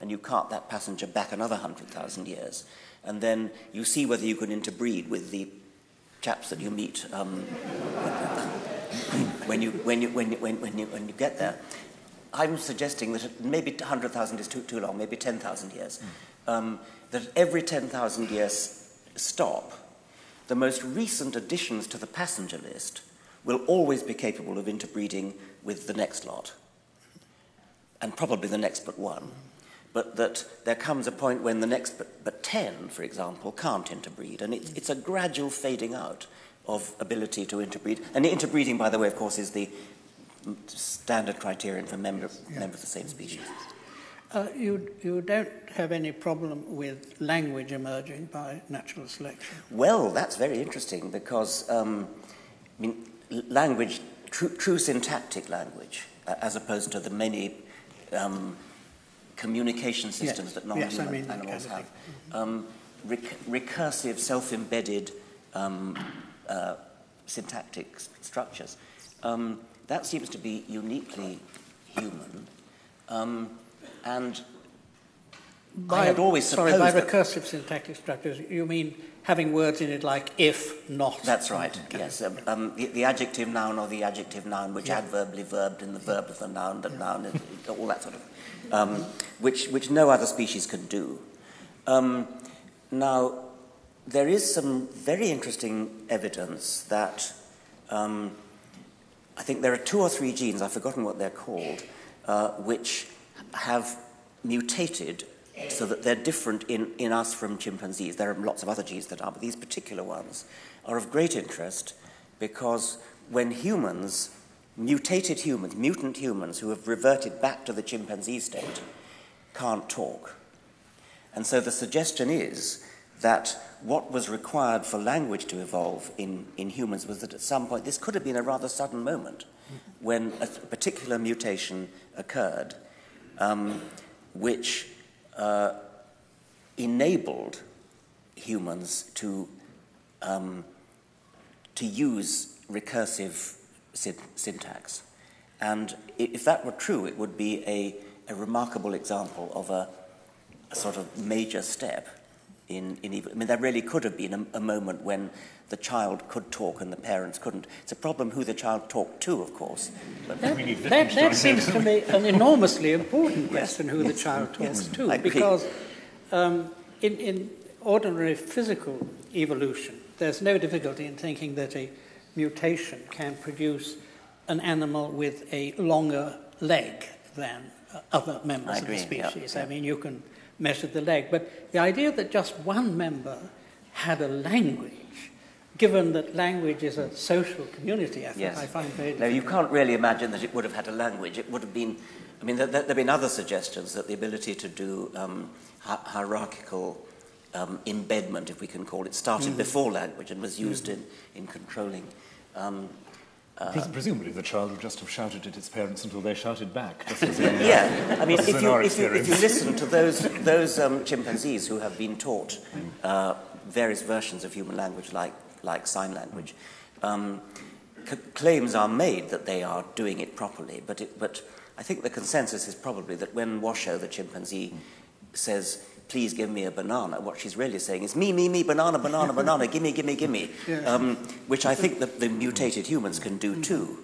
and you cart that passenger back another 100,000 years, and then you see whether you can interbreed with the chaps that you meet um, when, you, when, you, when, you, when, you, when you get there. I'm suggesting that maybe 100,000 is too, too long, maybe 10,000 years. Mm. Um, that every 10,000 years stop, the most recent additions to the passenger list will always be capable of interbreeding with the next lot, and probably the next but one. But that there comes a point when the next but, but 10, for example, can't interbreed, and it's, it's a gradual fading out of ability to interbreed. And interbreeding, by the way, of course, is the standard criterion for member, yeah. members of the same species. Uh, you, you don't have any problem with language emerging by natural selection? Well, that's very interesting because um, I mean, language, true, true syntactic language, uh, as opposed to the many um, communication systems Yes. that non-human Yes, I mean animals have. Um, rec- recursive, self-embedded um, uh, syntactic s- structures. Um, that seems to be uniquely human. And I had always supposed... sorry, by recursive syntactic structures, you mean having words in it like if, not? That's right, yes. Um, um, the, the adjective noun or the adjective noun, which Yeah. adverbly verbed in the verb of the noun, the noun, and all that sort of, um, which, which no other species can do. Um, now, there is some very interesting evidence that um, I think there are two or three genes, I've forgotten what they're called, uh, which have mutated so that they're different in, in us from chimpanzees. There are lots of other genes that are, but these particular ones are of great interest because when humans, mutated humans, mutant humans who have reverted back to the chimpanzee state, can't talk. And so the suggestion is that what was required for language to evolve in, in humans was that at some point, this could have been a rather sudden moment when a particular mutation occurred, um, which uh, enabled humans to, um, to use recursive syn- syntax. And if that were true, it would be a, a remarkable example of a, a sort of major step in, in ev- I mean, there really could have been a, a moment when the child could talk and the parents couldn't. It's a problem who the child talked to, of course. But That, that, that seems to me an enormously important question who the child talks yes, to, because um, in, in ordinary physical evolution, there's no difficulty in thinking that a mutation can produce an animal with a longer leg than uh, other members I of the agree, yeah, species. yeah. I mean, you can measure the leg, but the idea that just one member had a language, given that language is a social community effort, Yes. I find very No, you can't really imagine that it would have had a language. It would have been, I mean, there, there have been other suggestions that the ability to do um, hi- hierarchical um, embedment, if we can call it, started before language and was used in, in controlling. Um, Pres- Presumably, the child would just have shouted at its parents until they shouted back. In, uh, yeah, I mean, if you, if, you, if you listen to those, those um, chimpanzees who have been taught uh, various versions of human language, like, like sign language, um, claims are made that they are doing it properly, but, it, but I think the consensus is probably that when Washoe, the chimpanzee, says, please give me a banana, what she's really saying is, me, me, me, banana, banana, banana, gimme, gimme, gimme, um, which I think that the mutated humans can do too.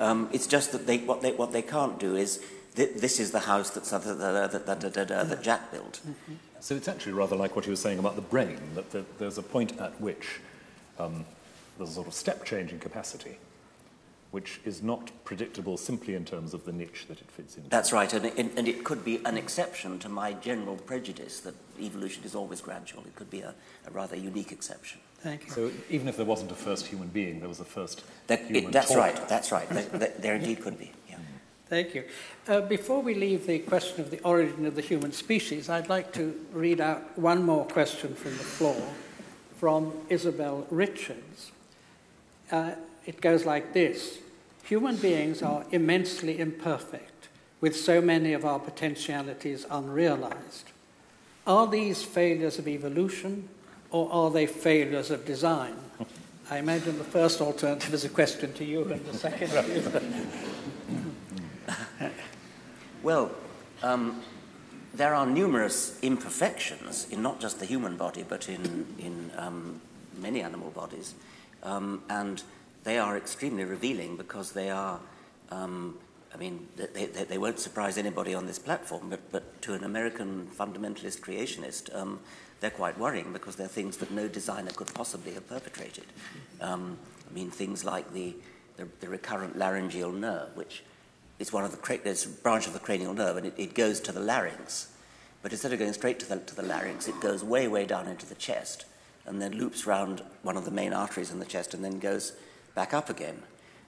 Um, it's just that they, what, they, what they can't do is, th- this is the house that, da- da- da- da- da- da- da- that Jack built. So it's actually rather like what you were saying about the brain, that the, there's a point at which um, there's a sort of step change in capacity, which is not predictable simply in terms of the niche that it fits into. That's right, and it, and it could be an exception to my general prejudice that evolution is always gradual. It could be a, a rather unique exception. Thank you. So even if there wasn't a first human being, there was a first That, human it, that's talker. right, that's right. There, there, there indeed could be. Yeah. Thank you. Uh, before we leave the question of the origin of the human species, I'd like to read out one more question from the floor from Isabel Richards. Uh, it goes like this Human beings are immensely imperfect, with so many of our potentialities unrealized. Are these failures of evolution, or are they failures of design? I imagine the first alternative is a question to you, and the second is. Well, um, there are numerous imperfections in not just the human body, but in, in um, many animal bodies. Um, and they are extremely revealing because they are, um, I mean, they, they, they won't surprise anybody on this platform, but, but to an American fundamentalist creationist, um, they're quite worrying because they're things that no designer could possibly have perpetrated. Um, I mean, things like the, the, the recurrent laryngeal nerve, which is one of the there's a branch of the cranial nerve, and it, it goes to the larynx. But instead of going straight to the, to the larynx, it goes way, way down into the chest, and then loops round one of the main arteries in the chest, and then goes back up again.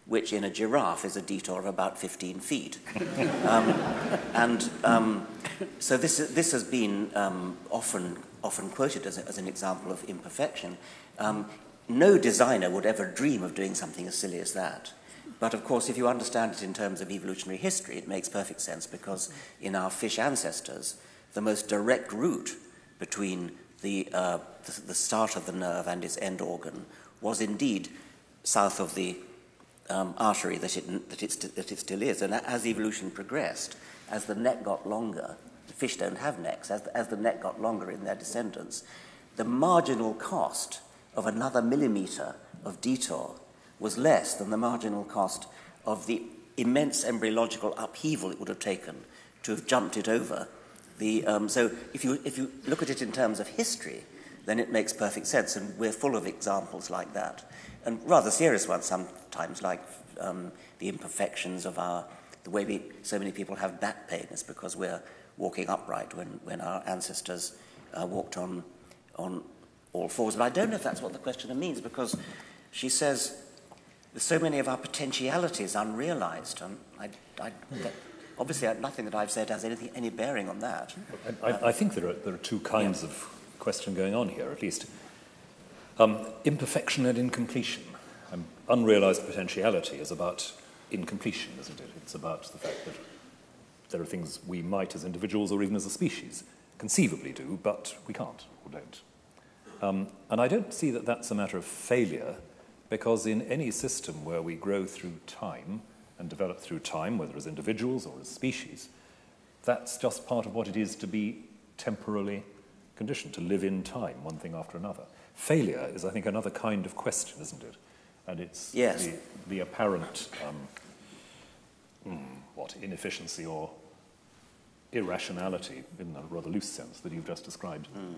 which in a giraffe is a detour of about 15 feet. um, and um, so this, this has been um, often, often quoted as, a, as, an example of imperfection. Um, no designer would ever dream of doing something as silly as that. But of course, if you understand it in terms of evolutionary history, it makes perfect sense because in our fish ancestors, the most direct route between the, uh, the, the, start of the nerve and its end organ was indeed south of the um, artery that it, that, it that it still is. And as evolution progressed, as the neck got longer, the fish don't have necks, as the, as the neck got longer in their descendants, the marginal cost of another millimeter of detour was less than the marginal cost of the immense embryological upheaval it would have taken to have jumped it over. The, um, so if you, if you look at it in terms of history, then it makes perfect sense, and we're full of examples like that. and rather serious ones sometimes, like um, the imperfections of our, the way we, so many people have back pain is because we're walking upright when, when our ancestors uh, walked on, on all fours. But I don't know if that's what the questioner means because she says there's so many of our potentialities unrealized. And I, I, that, obviously, nothing that I've said has anything, any bearing on that. I, I, I think there are, there are two kinds yeah. of question going on here, at least. Um, imperfection and incompletion. Um, unrealized potentiality is about incompletion, isn't it? It's about the fact that there are things we might, as individuals or even as a species, conceivably do, but we can't or don't. Um, and I don't see that that's a matter of failure because in any system where we grow through time and develop through time, whether as individuals or as species, that's just part of what it is to be temporally conditioned, to live in time, one thing after another. Failure is, I think, another kind of question, isn't it? And it's yes. the, the, apparent, um, hmm, what, inefficiency or irrationality, in a rather loose sense, that you've just described mm.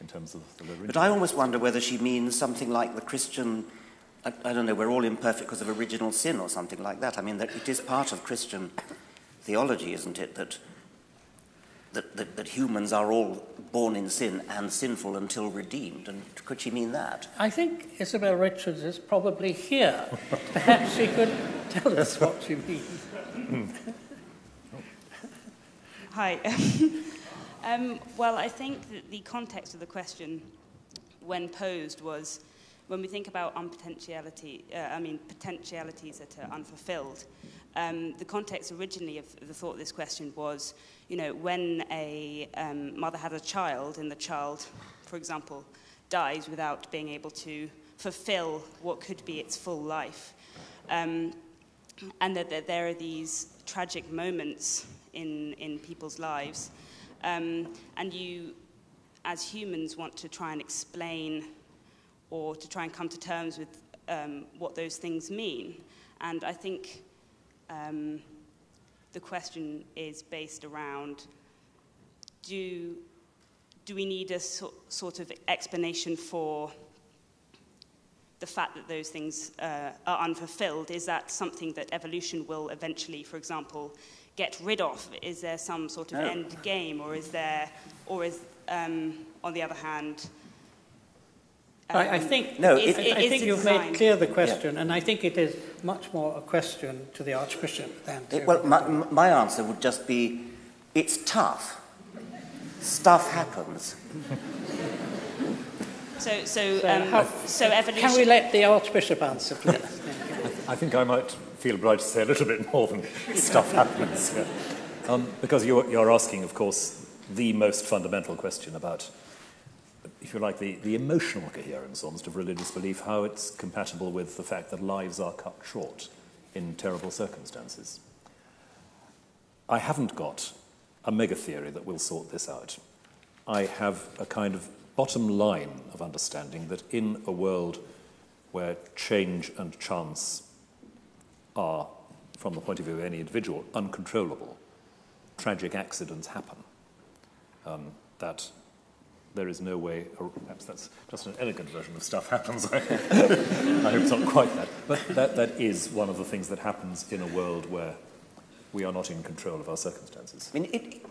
in terms of the But I almost wonder whether she means something like the Christian I, I don't know, we're all imperfect because of original sin or something like that. I mean, that it is part of Christian theology, isn't it, that, that, that, that humans are all born in sin and sinful until redeemed. And could she mean that? I think Isabel Richards is probably here. Perhaps she could tell us what she means. Hi. um, well, I think that the context of the question, when posed, was when we think about unpotentiality, uh, I mean potentialities that are unfulfilled, um, the context originally of the thought of this question was, you know, when a um, mother has a child and the child, for example, dies without being able to fulfill what could be its full life, um, and that, that, there are these tragic moments in, in people's lives, um, and you, as humans, want to try and explain or to try and come to terms with um, what those things mean. And I think um, the question is based around do, do we need a so, sort of explanation for the fact that those things uh, are unfulfilled? Is that something that evolution will eventually, for example, get rid of? Is there some sort of no. end game, or is there, or is, um, on the other hand, I, I, think, no, it, I, I think you've made clear the question, yeah. and I think it is much more a question to the Archbishop than to. It, well, my, my answer would just be it's tough. Stuff happens. So, so, so, um, how, so evolution. Can we let the Archbishop answer, please? I think I might feel obliged to say a little bit more than stuff happens. Yeah. Um, because you're, you're asking, of course, the most fundamental question about if you like, the, the emotional coherence almost of religious belief, how it's compatible with the fact that lives are cut short in terrible circumstances. I haven't got a mega theory that will sort this out. I have a kind of bottom line of understanding that in a world where change and chance are, from the point of view of any individual, uncontrollable, tragic accidents happen. Um, that there is no way, or perhaps that's just an elegant version of stuff happens. I hope it's not quite that. But that, that is one of the things that happens in a world where we are not in control of our circumstances. I mean, it,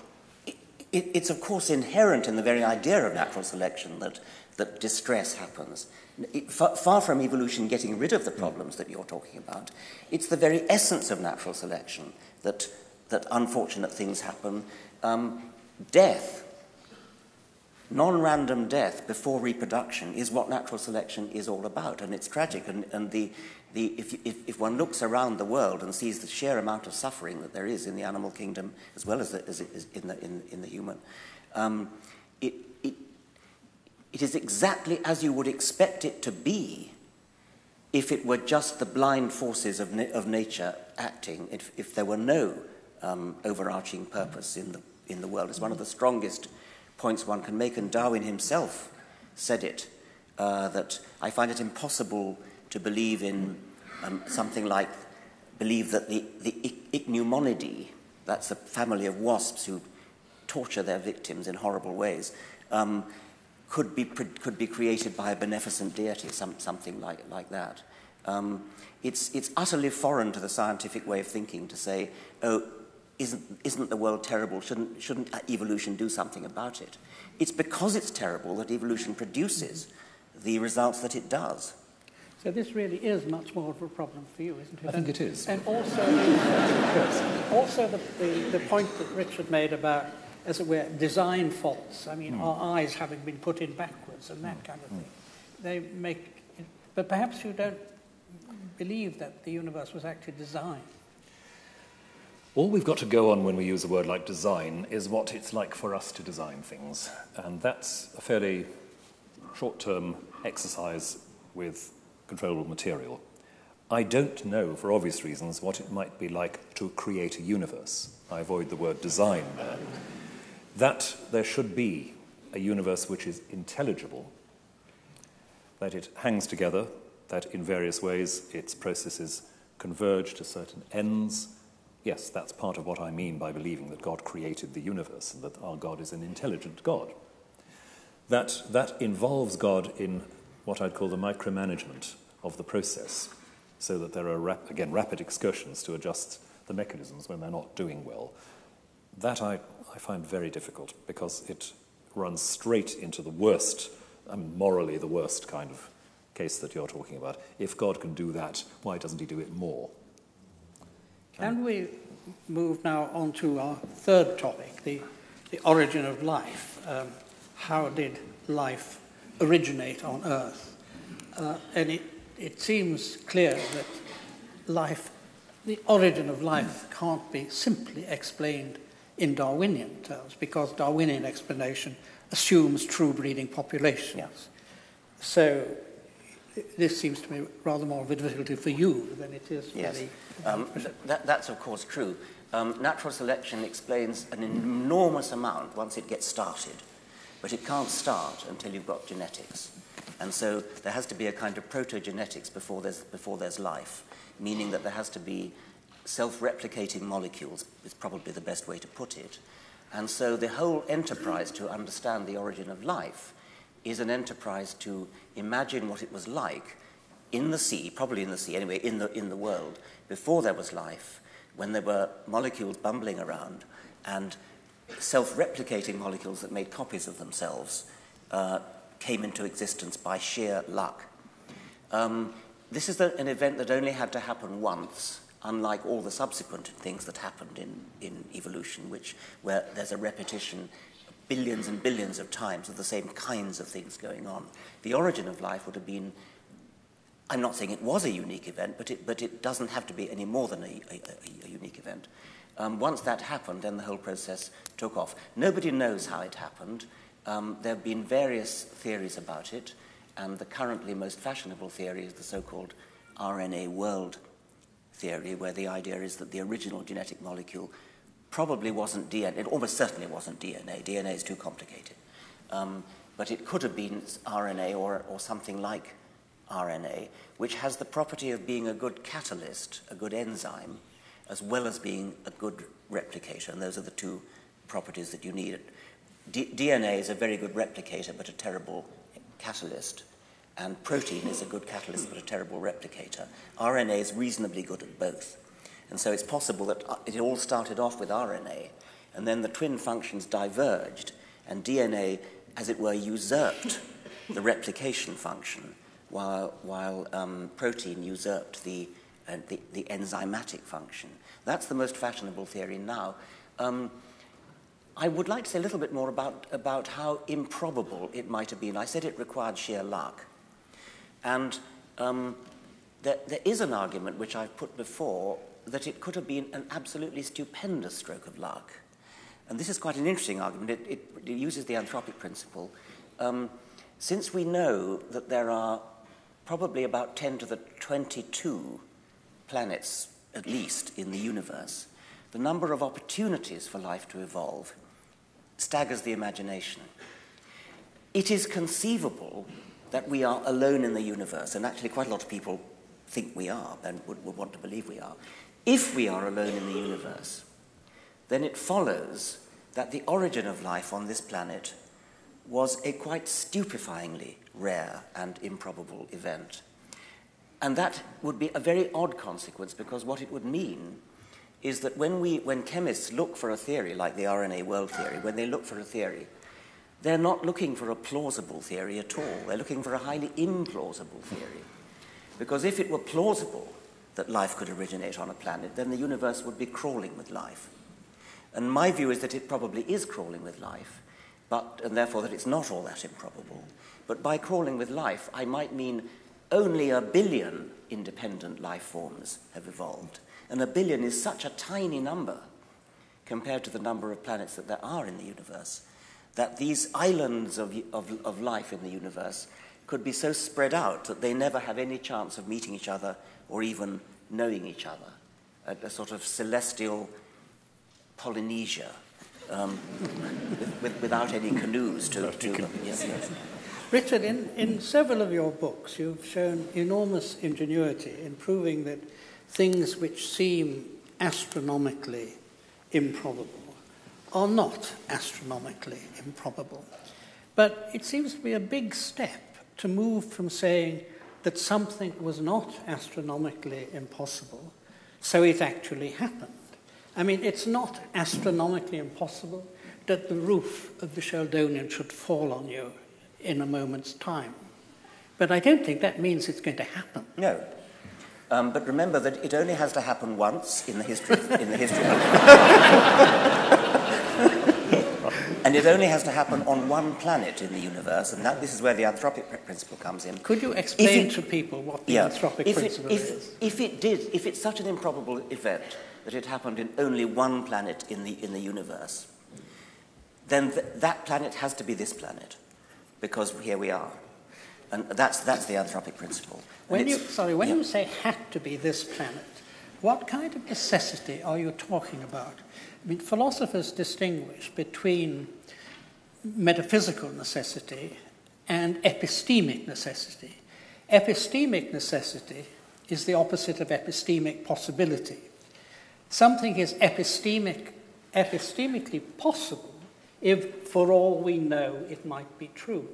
it, it's of course inherent in the very idea of natural selection that that distress happens. It, far, far from evolution getting rid of the problems that you're talking about, it's the very essence of natural selection that, that unfortunate things happen. Um, death, non random death before reproduction, is what natural selection is all about, and it's tragic. And, and the, the, if, if, if, one looks around the world and sees the sheer amount of suffering that there is in the animal kingdom as well as, the, as in, the, in, in the human, um, it, it, it is exactly as you would expect it to be if it were just the blind forces of, of nature acting, if, if there were no um, overarching purpose in the, in the world. It's one of the strongest points one can make, and Darwin himself said it, uh, that I find it impossible to believe in um, something like, believe that the, the ichneumonidae, that's a family of wasps who torture their victims in horrible ways, um, could, be, could be created by a beneficent deity, some, something like, like that. Um, it's, it's utterly foreign to the scientific way of thinking to say, oh, isn't, isn't the world terrible? Shouldn't, shouldn't evolution do something about it? It's because it's terrible that evolution produces the results that it does. So this really is much more of a problem for you, isn't it? I think it is. And also, the, also the, the, the point that Richard made about, as it were, design faults. I mean, mm. our eyes having been put in backwards and that kind of thing. Mm. They make, but perhaps you don't believe that the universe was actually designed. All we've got to go on when we use a word like design is what it's like for us to design things. And that's a fairly short term exercise with controllable material. I don't know, for obvious reasons, what it might be like to create a universe. I avoid the word design there. That there should be a universe which is intelligible, that it hangs together, that in various ways its processes converge to certain ends. Yes, that's part of what I mean by believing that God created the universe and that our God is an intelligent God. That, that involves God in what I'd call the micromanagement of the process, so that there are, rap- again, rapid excursions to adjust the mechanisms when they're not doing well. That I, I find very difficult because it runs straight into the worst, mean, morally the worst kind of case that you're talking about. If God can do that, why doesn't he do it more? Can we move now on to our third topic, the, the origin of life? Um, how did life originate on Earth? Uh, and it, it seems clear that life, the origin of life, can't be simply explained in Darwinian terms because Darwinian explanation assumes true breeding populations. Yeah. So this seems to me rather more of a difficulty for you than it is for yes. the... Um, that, that's of course true. Um, natural selection explains an enormous amount once it gets started, but it can't start until you've got genetics. And so there has to be a kind of protogenetics before there's, before there's life, meaning that there has to be self-replicating molecules, is probably the best way to put it. And so the whole enterprise to understand the origin of life is an enterprise to imagine what it was like in the sea, probably in the sea anyway, in the, in the world, before there was life, when there were molecules bumbling around and self replicating molecules that made copies of themselves uh, came into existence by sheer luck. Um, this is an event that only had to happen once, unlike all the subsequent things that happened in, in evolution, which, where there's a repetition billions and billions of times of the same kinds of things going on. The origin of life would have been I'm not saying it was a unique event, but it, but it doesn't have to be any more than a, a, a unique event. Um, once that happened, then the whole process took off. Nobody knows how it happened. Um, there have been various theories about it, and the currently most fashionable theory is the so called RNA world theory, where the idea is that the original genetic molecule probably wasn't DNA. It almost certainly wasn't DNA. DNA is too complicated. Um, but it could have been RNA or, or something like RNA, which has the property of being a good catalyst, a good enzyme, as well as being a good replicator. And those are the two properties that you need. D- DNA is a very good replicator, but a terrible catalyst. And protein is a good catalyst, but a terrible replicator. RNA is reasonably good at both. And so it's possible that uh, it all started off with RNA, and then the twin functions diverged, and DNA, as it were, usurped the replication function, while, while um, protein usurped the, uh, the, the, enzymatic function. That's the most fashionable theory now. Um, I would like to say a little bit more about, about how improbable it might have been. I said it required sheer luck. And um, there, there is an argument which I've put before that it could have been an absolutely stupendous stroke of luck. And this is quite an interesting argument. It, it, it uses the anthropic principle. Um, since we know that there are probably about 10 to the 22 planets, at least, in the universe, the number of opportunities for life to evolve staggers the imagination. It is conceivable that we are alone in the universe, and actually, quite a lot of people think we are and would, would want to believe we are. If we are alone in the universe, then it follows that the origin of life on this planet was a quite stupefyingly rare and improbable event. And that would be a very odd consequence because what it would mean is that when, we, when chemists look for a theory like the RNA world theory, when they look for a theory, they're not looking for a plausible theory at all. They're looking for a highly implausible theory. Because if it were plausible that life could originate on a planet, then the universe would be crawling with life. And my view is that it probably is crawling with life, but, and therefore that it's not all that improbable. But by crawling with life, I might mean only a billion independent life forms have evolved. And a billion is such a tiny number compared to the number of planets that there are in the universe that these islands of, of, of life in the universe could be so spread out that they never have any chance of meeting each other or even knowing each other. A, a sort of celestial Polynesia um, with, with, without any canoes to, to them. Yes, yes. Richard, in, in several of your books, you've shown enormous ingenuity in proving that things which seem astronomically improbable are not astronomically improbable. But it seems to be a big step to move from saying that something was not astronomically impossible, so it actually happened. I mean, it's not astronomically impossible that the roof of the Sheldonian should fall on you in a moment's time. But I don't think that means it's going to happen. No. Um, but remember that it only has to happen once in the history, in the history And it only has to happen on one planet in the universe, and that, this is where the anthropic principle comes in. Could you explain it, to people what the yeah, anthropic if principle it, if, is? If it did, if it's such an improbable event that it happened in only one planet in the, in the universe, then th- that planet has to be this planet, because here we are. And that's, that's the anthropic principle. When you, sorry, when yeah. you say had to be this planet, what kind of necessity are you talking about? I mean, philosophers distinguish between metaphysical necessity and epistemic necessity. Epistemic necessity is the opposite of epistemic possibility. Something is epistemic, epistemically possible if, for all we know, it might be true.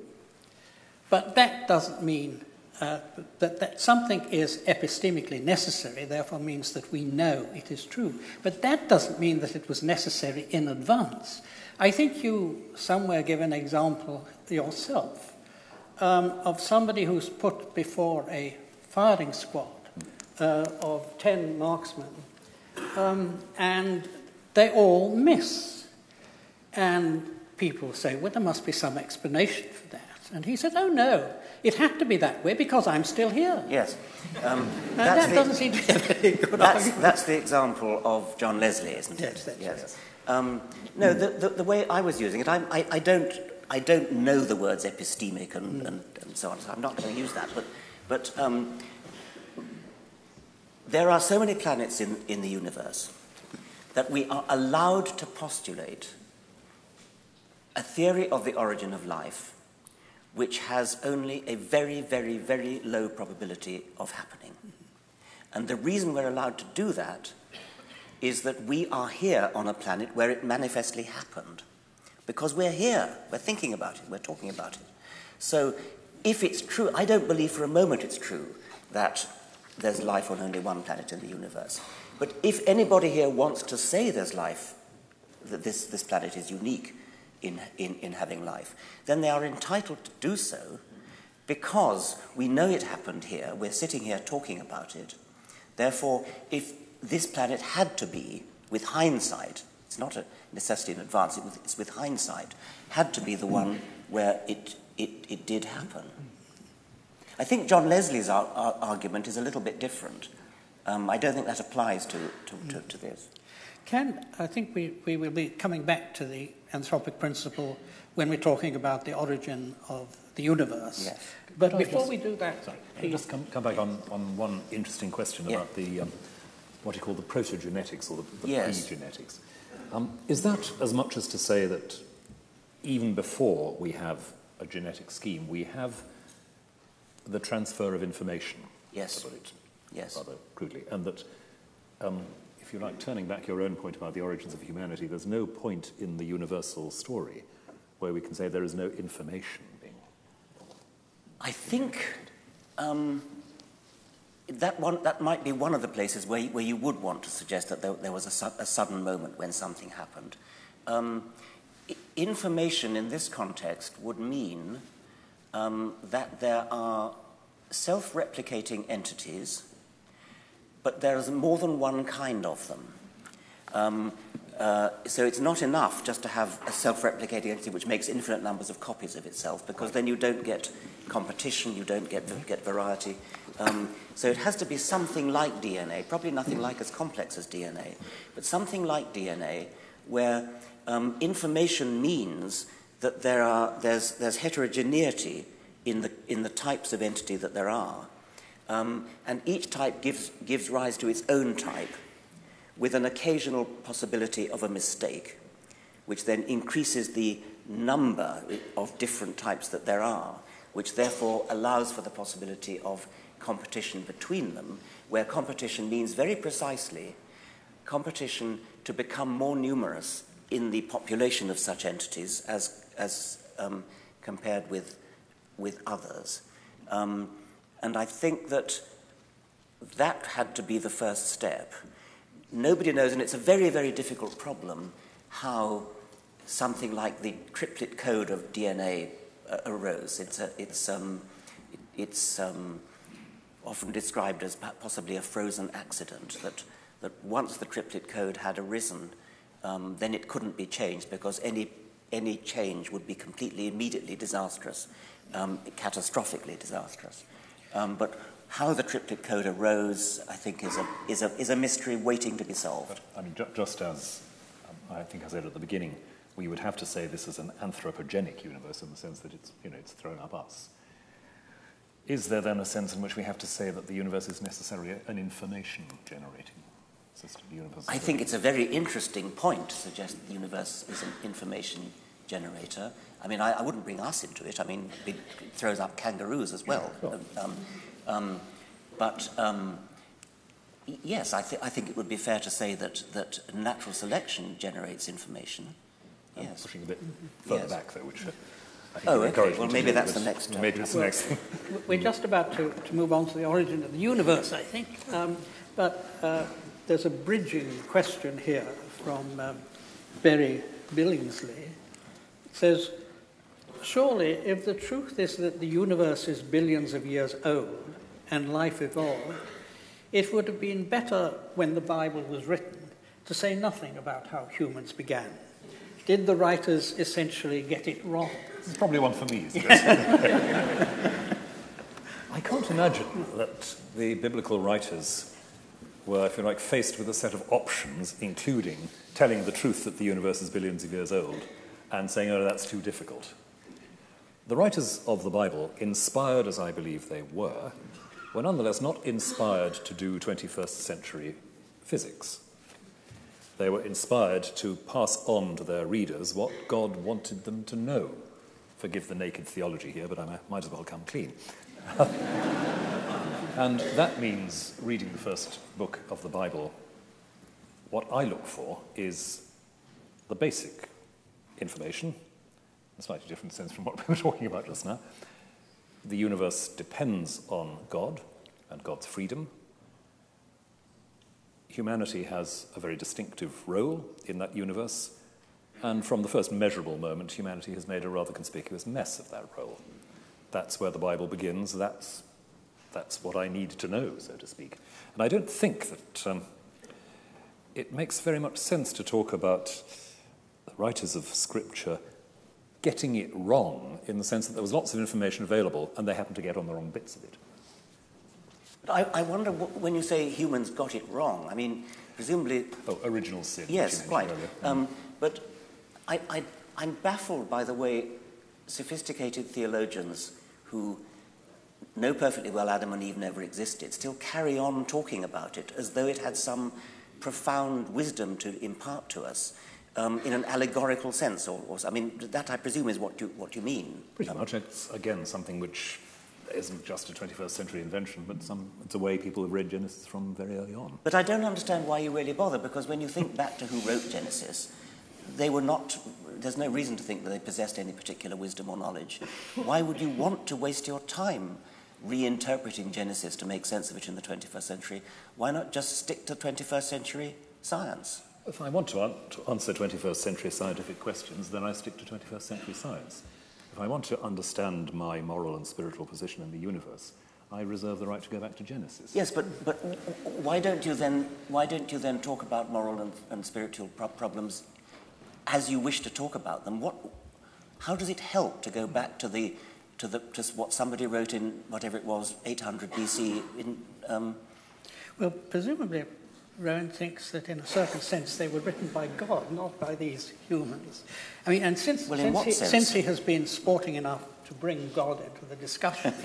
But that doesn't mean uh, that, that something is epistemically necessary, therefore means that we know it is true. But that doesn't mean that it was necessary in advance. I think you somewhere give an example yourself um, of somebody who's put before a firing squad uh, of 10 marksmen, um, and they all miss. And people say, well, there must be some explanation for that. And he said, oh, no, it had to be that way because I'm still here. Yes. Um, that the, doesn't seem to be a very good that's, argument. That's the example of John Leslie, isn't yes, it? yes. Um, no, the, the, the, way I was using it, I, I, I, don't, I don't know the words epistemic and, mm. and, and so on, so I'm not going to use that. But, but um, there are so many planets in, in the universe that we are allowed to postulate a theory of the origin of life which has only a very, very, very low probability of happening. And the reason we're allowed to do that is that we are here on a planet where it manifestly happened. Because we're here, we're thinking about it, we're talking about it. So if it's true, I don't believe for a moment it's true that there's life on only one planet in the universe. But if anybody here wants to say there's life, that this, this planet is unique, in, in, in having life, then they are entitled to do so because we know it happened here, we're sitting here talking about it. Therefore, if this planet had to be, with hindsight, it's not a necessity in advance, it's with hindsight, had to be the one where it, it, it did happen. I think John Leslie's ar- ar- argument is a little bit different. Um, I don't think that applies to, to, to, to this. Ken, I think we, we will be coming back to the anthropic principle when we're talking about the origin of the universe. Yes. But before just- we do that, Sorry, can I just come, come back on, on one interesting question Yeah. about the, um, what you call the protogenetics or the, the Yes. pre-genetics. Um, is that as much as to say that even before we have a genetic scheme, we have the transfer of information? Yes. It Yes. rather crudely. And that, um, if you like, turning back your own point about the origins of humanity, there's no point in the universal story where we can say there is no information being I think um, that, one, that might be one of the places where, where you would want to suggest that there, there was a, su- a sudden moment when something happened. Um, information in this context would mean um, that there are self replicating entities, but there is more than one kind of them. Um, uh, so it's not enough just to have a self-replicating entity which makes infinite numbers of copies of itself, because then you don't get competition, you don't get, get variety. Um, so it has to be something like DNA, probably nothing like as complex as DNA, but something like DNA where um, information means that there are, there's, there's heterogeneity in the, in the types of entity that there are. Um, and each type gives, gives rise to its own type with an occasional possibility of a mistake, which then increases the number of different types that there are, which therefore allows for the possibility of competition between them, where competition means very precisely competition to become more numerous in the population of such entities as, as um, compared with, with others. Um, and I think that that had to be the first step. Nobody knows, and it's a very, very difficult problem, how something like the triplet code of DNA uh, arose. It's, a, it's, um, it, it's um, often described as possibly a frozen accident, that, that once the triplet code had arisen, um, then it couldn't be changed because any, any change would be completely, immediately disastrous, um, catastrophically disastrous. Um, but how the triplet code arose, I think, is a, is a, is a mystery waiting to be solved. I mean, ju- just as um, I think I said at the beginning, we would have to say this is an anthropogenic universe in the sense that it's, you know, it's thrown up us. Is there then a sense in which we have to say that the universe is necessarily an information generating system? The universe I think it's a very interesting point to suggest that the universe is an information generator. I mean, I, I wouldn't bring us into it. I mean, it throws up kangaroos as well. Um, um, but um, yes, I, th- I think it would be fair to say that, that natural selection generates information. I'm Yes. pushing a bit further Yes. back, though, which I think Oh, would okay. encourage Well, me to maybe that's the next, Maybe it's the next thing. We're just about to, to move on to the origin of the universe, I think. Um, but uh, there's a bridging question here from um, Berry Billingsley. It says, Surely, if the truth is that the universe is billions of years old and life evolved, it would have been better when the Bible was written to say nothing about how humans began. Did the writers essentially get it wrong? It's probably one for me. isn't it? I can't imagine that the biblical writers were, if you like, faced with a set of options, including telling the truth that the universe is billions of years old and saying, oh, that's too difficult. The writers of the Bible, inspired as I believe they were, were nonetheless not inspired to do 21st century physics. They were inspired to pass on to their readers what God wanted them to know. Forgive the naked theology here, but I might as well come clean. and that means reading the first book of the Bible. What I look for is the basic information, in a slightly different sense from what we were talking about just now. The universe depends on God and God's freedom humanity has a very distinctive role in that universe, and from the first measurable moment, humanity has made a rather conspicuous mess of that role. that's where the Bible begins, that's, that's what I need to know, so to speak. And I don't think that um, it makes very much sense to talk about the writers of Scripture getting it wrong in the sense that there was lots of information available and they happened to get on the wrong bits of it. But I, I wonder what, when you say humans got it wrong, I mean, presumably. Oh, original sin. Yes, quite. Um, but I, I, I'm baffled by the way sophisticated theologians who know perfectly well Adam and Eve never existed still carry on talking about it as though it had some profound wisdom to impart to us um, in an allegorical sense. Or, or, I mean, that I presume is what you, what you mean. Pretty um, much. It's, again, something which isn't just a 21st century invention, but some, it's a way people have read Genesis from very early on. But I don't understand why you really bother, because when you think back to who wrote Genesis, they were not, there's no reason to think that they possessed any particular wisdom or knowledge. Why would you want to waste your time reinterpreting Genesis to make sense of it in the 21st century? Why not just stick to 21st century science? If I want to, an- to answer 21st century scientific questions, then I stick to 21st century science. If I want to understand my moral and spiritual position in the universe, I reserve the right to go back to Genesis. Yes, but, but why, don't you then, why don't you then talk about moral and, and spiritual pro- problems as you wish to talk about them? What, how does it help to go back to, the, to, the, to what somebody wrote in whatever it was, 800 BC? In, um... Well, presumably Rowan thinks that in a certain sense they were written by God, not by these humans. I mean, and since, well, since, he, since he, has been sporting enough to bring God into the discussion,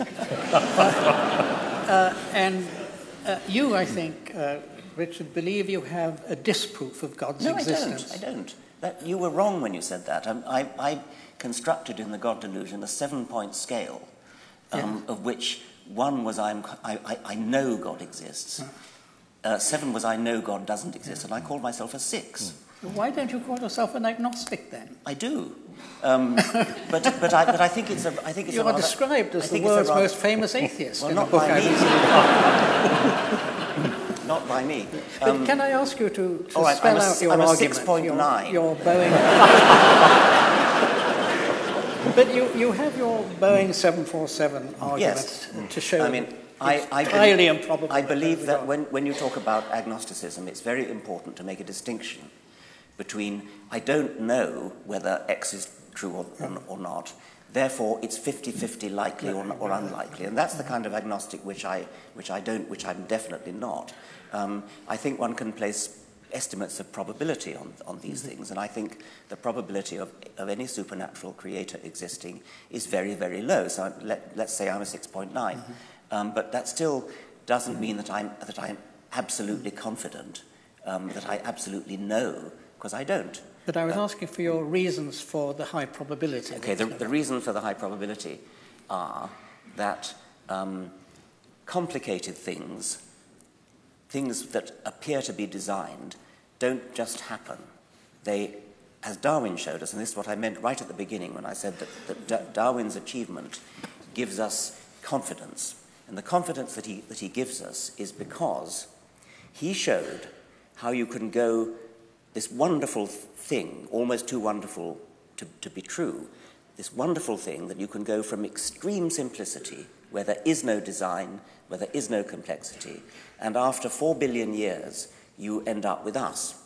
uh, and uh, you, I think, uh, Richard, believe you have a disproof of God's no, existence. No, I don't. I don't. That, you were wrong when you said that. I, I, I constructed in the God delusion a seven-point scale, um, yeah. of which one was I'm, I, I, know God exists. Yeah. Uh, seven was I know God doesn't exist, and I called myself a six. Why don't you call yourself an agnostic then? I do. Um, but, but, I, but I think it's a. I think it's you are rather, described as the world's rather, most famous atheist. well, not by me. not by me. But can I ask you to, to right, spell a, out your I'm argument? 6.9. Your, your Boeing. but you, you have your Boeing 747 argument yes. to show. I mean, I, I, highly improbable. I believe that when, when you talk about agnosticism, it's very important to make a distinction between I don't know whether X is true or, or, or not, therefore it's 50-50 likely or, or, unlikely. And that's the kind of agnostic which I, which I don't, which I'm definitely not. Um, I think one can place estimates of probability on, on these mm-hmm. things, and I think the probability of, of any supernatural creator existing is very, very low. So let, let's say I'm a 6.9. Mm-hmm. Um, but that still doesn't mean that I'm, that I'm absolutely confident, um, that I absolutely know, because I don't. But I was uh, asking for your reasons for the high probability. Okay, the, the reasons for the high probability are that um, complicated things, things that appear to be designed, don't just happen. They, as Darwin showed us, and this is what I meant right at the beginning when I said that, that Darwin's achievement gives us confidence and the confidence that he, that he gives us is because he showed how you can go this wonderful thing, almost too wonderful to, to be true, this wonderful thing that you can go from extreme simplicity, where there is no design, where there is no complexity, and after four billion years, you end up with us.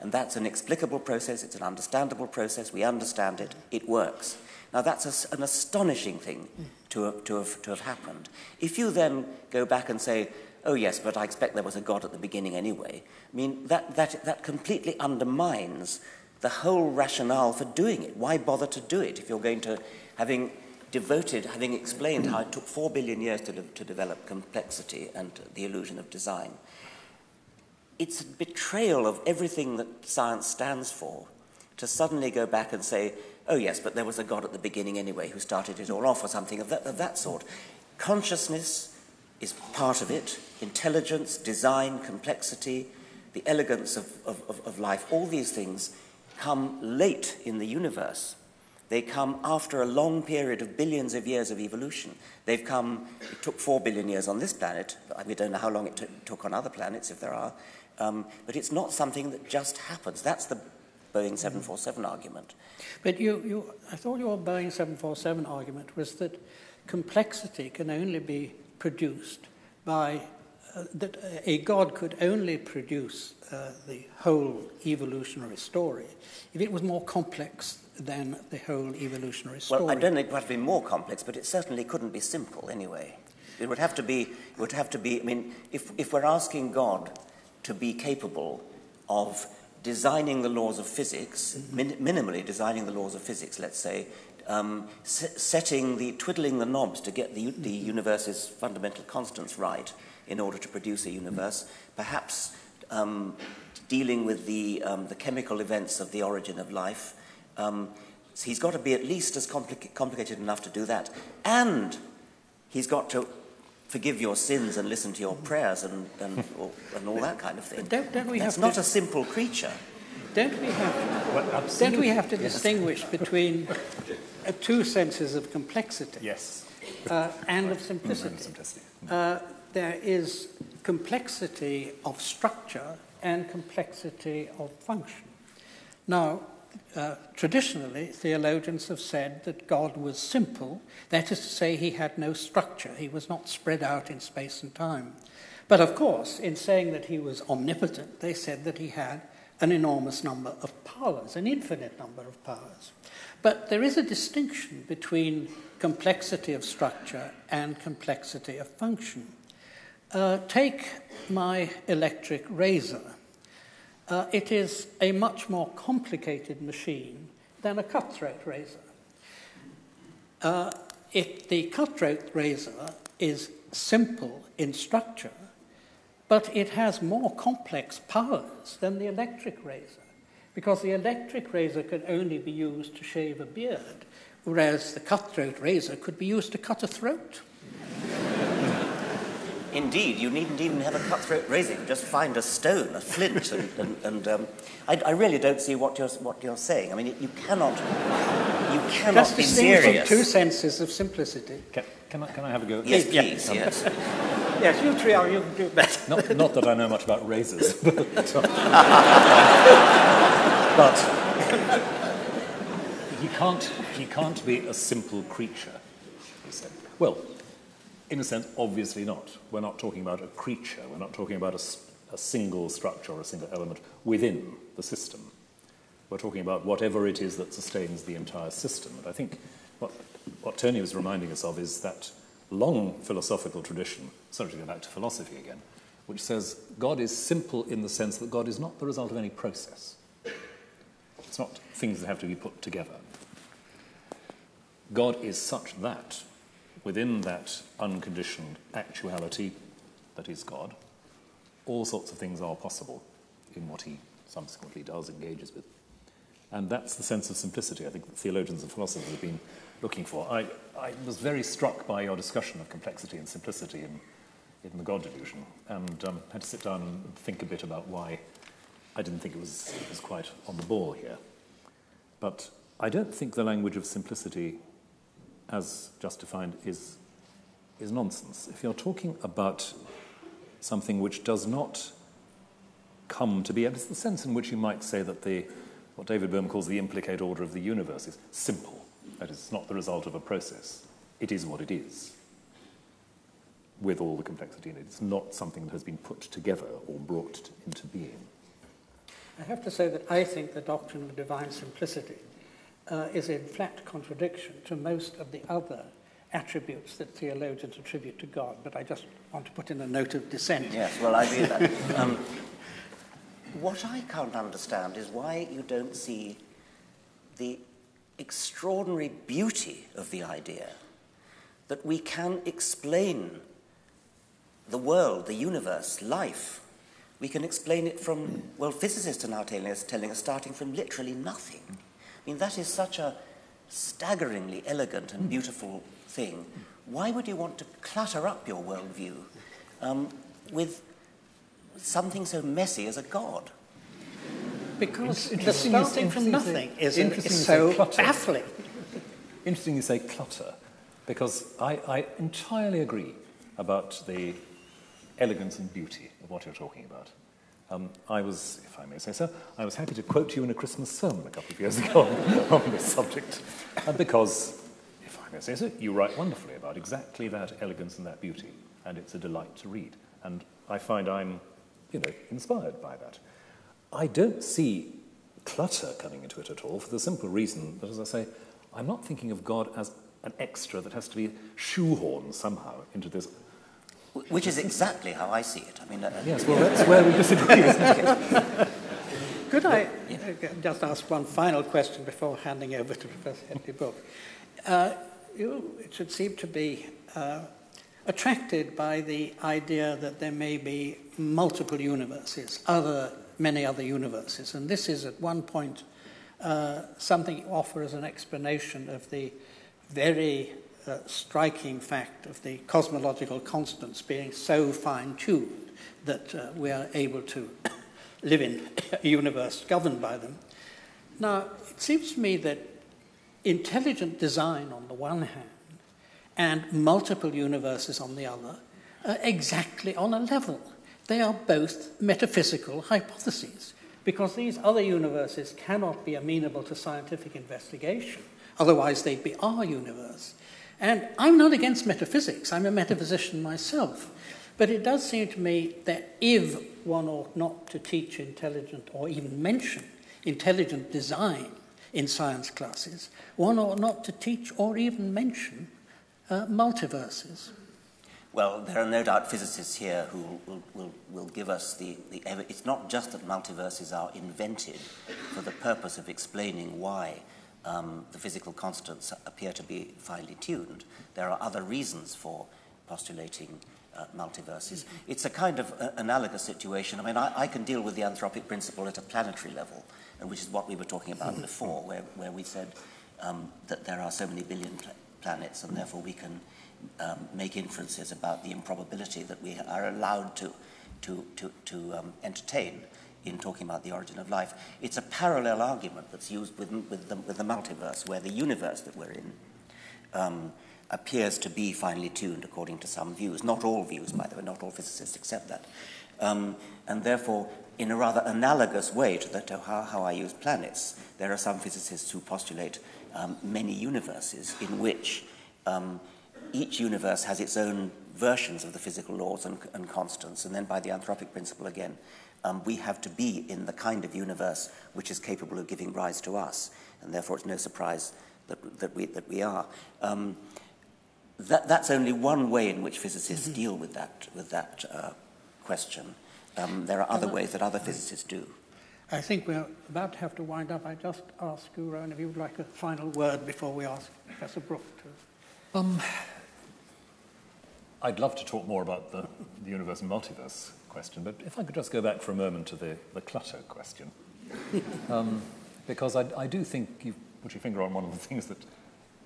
And that's an explicable process, it's an understandable process, we understand it, it works. Now, that's a, an astonishing thing to have, to, have, to have happened. If you then go back and say, oh, yes, but I expect there was a God at the beginning anyway, I mean, that, that, that completely undermines the whole rationale for doing it. Why bother to do it if you're going to, having devoted, having explained how it took four billion years to, to develop complexity and the illusion of design? It's a betrayal of everything that science stands for to suddenly go back and say, oh, yes, but there was a God at the beginning anyway who started it all off, or something of that, of that sort. Consciousness is part of it, intelligence, design, complexity, the elegance of, of, of life, all these things come late in the universe. They come after a long period of billions of years of evolution. They've come, it took four billion years on this planet. We don't know how long it took on other planets, if there are. Um, but it's not something that just happens. That's the Boeing 747 argument. But you, you, I thought your Boeing 747 argument was that complexity can only be produced by uh, that a God could only produce uh, the whole evolutionary story if it was more complex than the whole evolutionary story. Well, I don't think it would have to be more complex, but it certainly couldn't be simple anyway. It would have to be, it would have to be, I mean, if, if we're asking God to be capable of designing the laws of physics, min- minimally designing the laws of physics, let's say, um, setting the, twiddling the knobs to get the, the universe's fundamental constants right in order to produce a universe, perhaps um, dealing with the, um, the chemical events of the origin of life. Um, so he's got to be at least as compli- complicated enough to do that. And he's got to forgive your sins and listen to your prayers and, and, or, and all that kind of thing. Don't, don't we That's have not to, a simple creature. Don't we have, well, don't we have to yes. distinguish between uh, two senses of complexity yes. uh, and of simplicity? simplicity. Uh, there is complexity of structure and complexity of function. Now, uh, traditionally, theologians have said that God was simple, that is to say, he had no structure, he was not spread out in space and time. But of course, in saying that he was omnipotent, they said that he had an enormous number of powers, an infinite number of powers. But there is a distinction between complexity of structure and complexity of function. Uh, take my electric razor. Uh, it is a much more complicated machine than a cutthroat razor. Uh, it, the cutthroat razor is simple in structure, but it has more complex powers than the electric razor, because the electric razor can only be used to shave a beard, whereas the cutthroat razor could be used to cut a throat. Indeed, you needn't even have a cutthroat razor. Just find a stone, a flint, and, and, and um, I, I, really don't see what you're, what you're saying. I mean, you cannot, you cannot Just be serious. two senses of simplicity. Can, can, I, can I have a go? Yes, please. Um, yes. yes, you three are. You can do better. Not, not that I know much about razors, but, but he can't. He can't be a simple creature. He said. Well, in a sense, obviously not. We're not talking about a creature, we're not talking about a, a, single structure or a single element within the system. We're talking about whatever it is that sustains the entire system. And I think what, what Tony was reminding us of is that long philosophical tradition, sorry to go back to philosophy again, which says God is simple in the sense that God is not the result of any process. It's not things that have to be put together. God is such that within that unconditioned actuality that is God, all sorts of things are possible in what he subsequently does, engages with. And that's the sense of simplicity I think that theologians and philosophers have been looking for. I, I was very struck by your discussion of complexity and simplicity in, in the God delusion, and um, had to sit down and think a bit about why I didn't think it was, it was quite on the ball here. But I don't think the language of simplicity as just defined, is, is nonsense. If you're talking about something which does not come to be, it's the sense in which you might say that the, what David Bohm calls the implicate order of the universe is simple. That is, it's not the result of a process. It is what it is, with all the complexity in it. It's not something that has been put together or brought into being. I have to say that I think the doctrine of divine simplicity uh, is in flat contradiction to most of the other attributes that theologians attribute to God. But I just want to put in a note of dissent. Yes, well, I read that. Um, what I can't understand is why you don't see the extraordinary beauty of the idea that we can explain the world, the universe, life. We can explain it from, well, physicists are now telling us, telling us starting from literally nothing. I mean, that is such a staggeringly elegant and beautiful thing. Why would you want to clutter up your worldview um, with something so messy as a god? Because the starting from nothing is, is so baffling. Interesting you say clutter, because I, I entirely agree about the elegance and beauty of what you're talking about. Um, I was, if I may say so, I was happy to quote you in a Christmas sermon a couple of years ago on, on this subject, uh, because, if I May say so? You write wonderfully about exactly that elegance and that beauty, and it's a delight to read. And I find I'm, you know, inspired by that. I don't see clutter coming into it at all for the simple reason that, as I say, I'm not thinking of God as an extra that has to be shoehorned somehow into this. Which is exactly how I see it. I mean, uh, yes, well, that's where we disagree, isn't it? Could I uh, just ask one final question before handing over to Professor Hedley Brooke? Uh, you, it should seem to be uh, attracted by the idea that there may be multiple universes, other, many other universes, and this is at one point uh, something you offer as an explanation of the very uh, striking fact of the cosmological constants being so fine tuned that uh, we are able to live in a universe governed by them. Now, it seems to me that intelligent design on the one hand and multiple universes on the other are exactly on a level. They are both metaphysical hypotheses because these other universes cannot be amenable to scientific investigation. Otherwise, they'd be our universe. And I'm not against metaphysics, I'm a metaphysician myself. But it does seem to me that if one ought not to teach intelligent or even mention intelligent design in science classes, one ought not to teach or even mention uh, multiverses. Well, there are no doubt physicists here who will, will, will give us the, the It's not just that multiverses are invented for the purpose of explaining why um, the physical constants appear to be finely tuned. There are other reasons for postulating uh, multiverses. It's a kind of uh, analogous situation. I mean, I, I, can deal with the anthropic principle at a planetary level, which is what we were talking about before, where, where we said um, that there are so many billion pl- planets, and therefore we can um, make inferences about the improbability that we are allowed to, to, to, to um, entertain in talking about the origin of life. It's a parallel argument that's used with, with, the, with the multiverse, where the universe that we're in um, appears to be finely tuned according to some views. Not all views, by the way, not all physicists accept that. Um, and therefore, in a rather analogous way to, the, to how, how, I use planets, there are some physicists who postulate um, many universes in which um, each universe has its own versions of the physical laws and, and constants, and then by the anthropic principle again, um, we have to be in the kind of universe which is capable of giving rise to us, and therefore it's no surprise that, that, we, that we are. Um, that, that's only one way in which physicists mm-hmm. deal with that, with that uh, question. Um, there are other ways that other physicists do. I think we're about to have to wind up. I just ask you, Rowan, if you would like a final word before we ask Professor Brooke to. I'd love to talk more about the, the universe and multiverse question, but if I could just go back for a moment to the, the clutter question. um, because I, I do think you've put your finger on one of the things that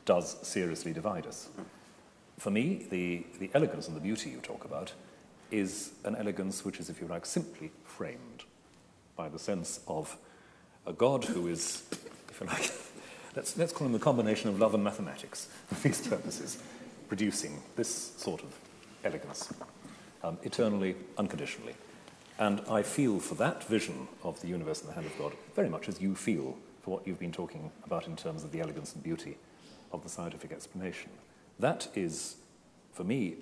does seriously divide us. For me, the, the elegance and the beauty you talk about is an elegance which is, if you like, simply framed by the sense of a God who is, if you like, let's, let's call him the combination of love and mathematics for these purposes, producing this sort of elegance, um, eternally, unconditionally. And I feel for that vision of the universe in the hand of God very much as you feel for what you've been talking about in terms of the elegance and beauty of the scientific explanation. That is, for me,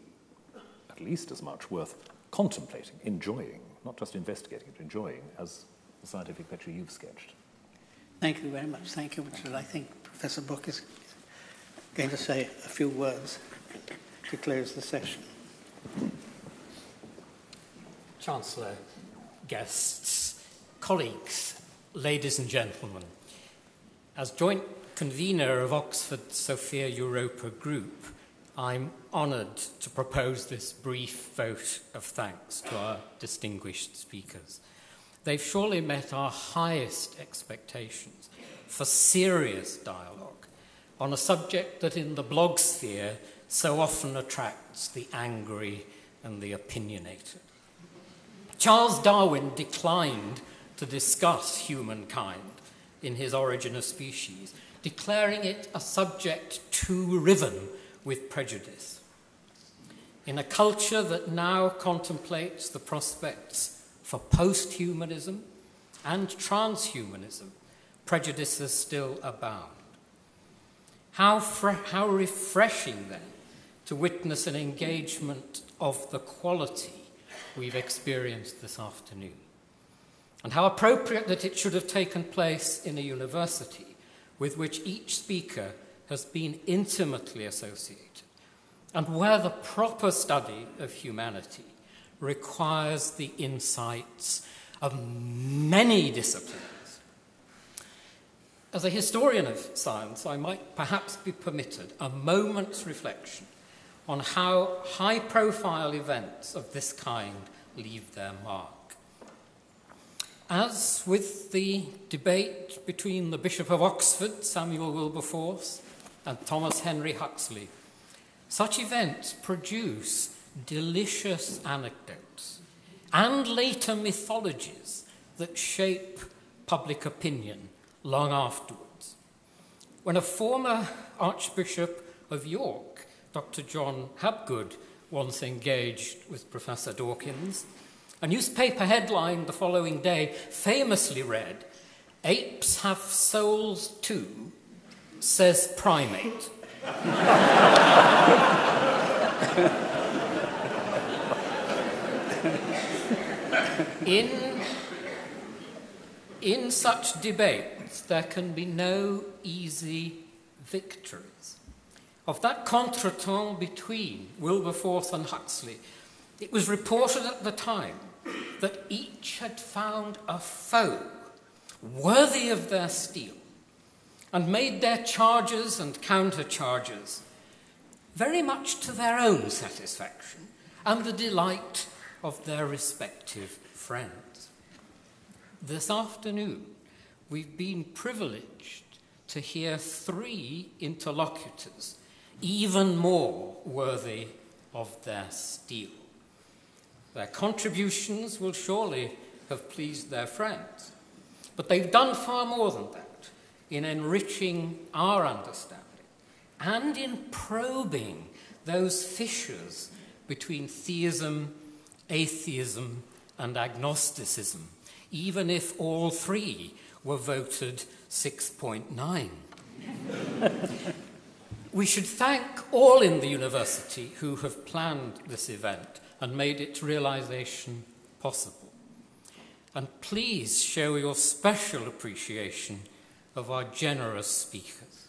at least as much worth contemplating, enjoying, not just investigating, but enjoying as the scientific picture you've sketched. Thank you very much. Thank you, Richard. I think Professor Brooke is going to say a few words to close the session. Chancellor, guests, colleagues, ladies and gentlemen, as joint convener of Oxford Sophia Europa Group, I'm honoured to propose this brief vote of thanks to our distinguished speakers. They've surely met our highest expectations for serious dialogue on a subject that in the blog sphere so often attracts the angry and the opinionated. Charles Darwin declined to discuss humankind in his Origin of Species, declaring it a subject too riven with prejudice. In a culture that now contemplates the prospects for post humanism and transhumanism, prejudices still abound. How, fre- how refreshing then to witness an engagement of the quality we've experienced this afternoon. And how appropriate that it should have taken place in a university with which each speaker has been intimately associated, and where the proper study of humanity requires the insights of many disciplines. As a historian of science, I might perhaps be permitted a moment's reflection on how high profile events of this kind leave their mark. As with the debate between the Bishop of Oxford, Samuel Wilberforce, and Thomas Henry Huxley, such events produce delicious anecdotes and later mythologies that shape public opinion long afterwards. When a former Archbishop of York, Dr. John Habgood, once engaged with Professor Dawkins, a newspaper headline the following day famously read, Apes have souls too, says primate. in, in such debates, there can be no easy victories. Of that contretemps between Wilberforce and Huxley, it was reported at the time that each had found a foe worthy of their steel and made their charges and countercharges very much to their own satisfaction and the delight of their respective friends. This afternoon, we've been privileged to hear three interlocutors even more worthy of their steel. Their contributions will surely have pleased their friends, but they've done far more than that in enriching our understanding and in probing those fissures between theism, atheism, and agnosticism, even if all three were voted 6.9. we should thank all in the university who have planned this event and made its realization possible. And please show your special appreciation of our generous speakers.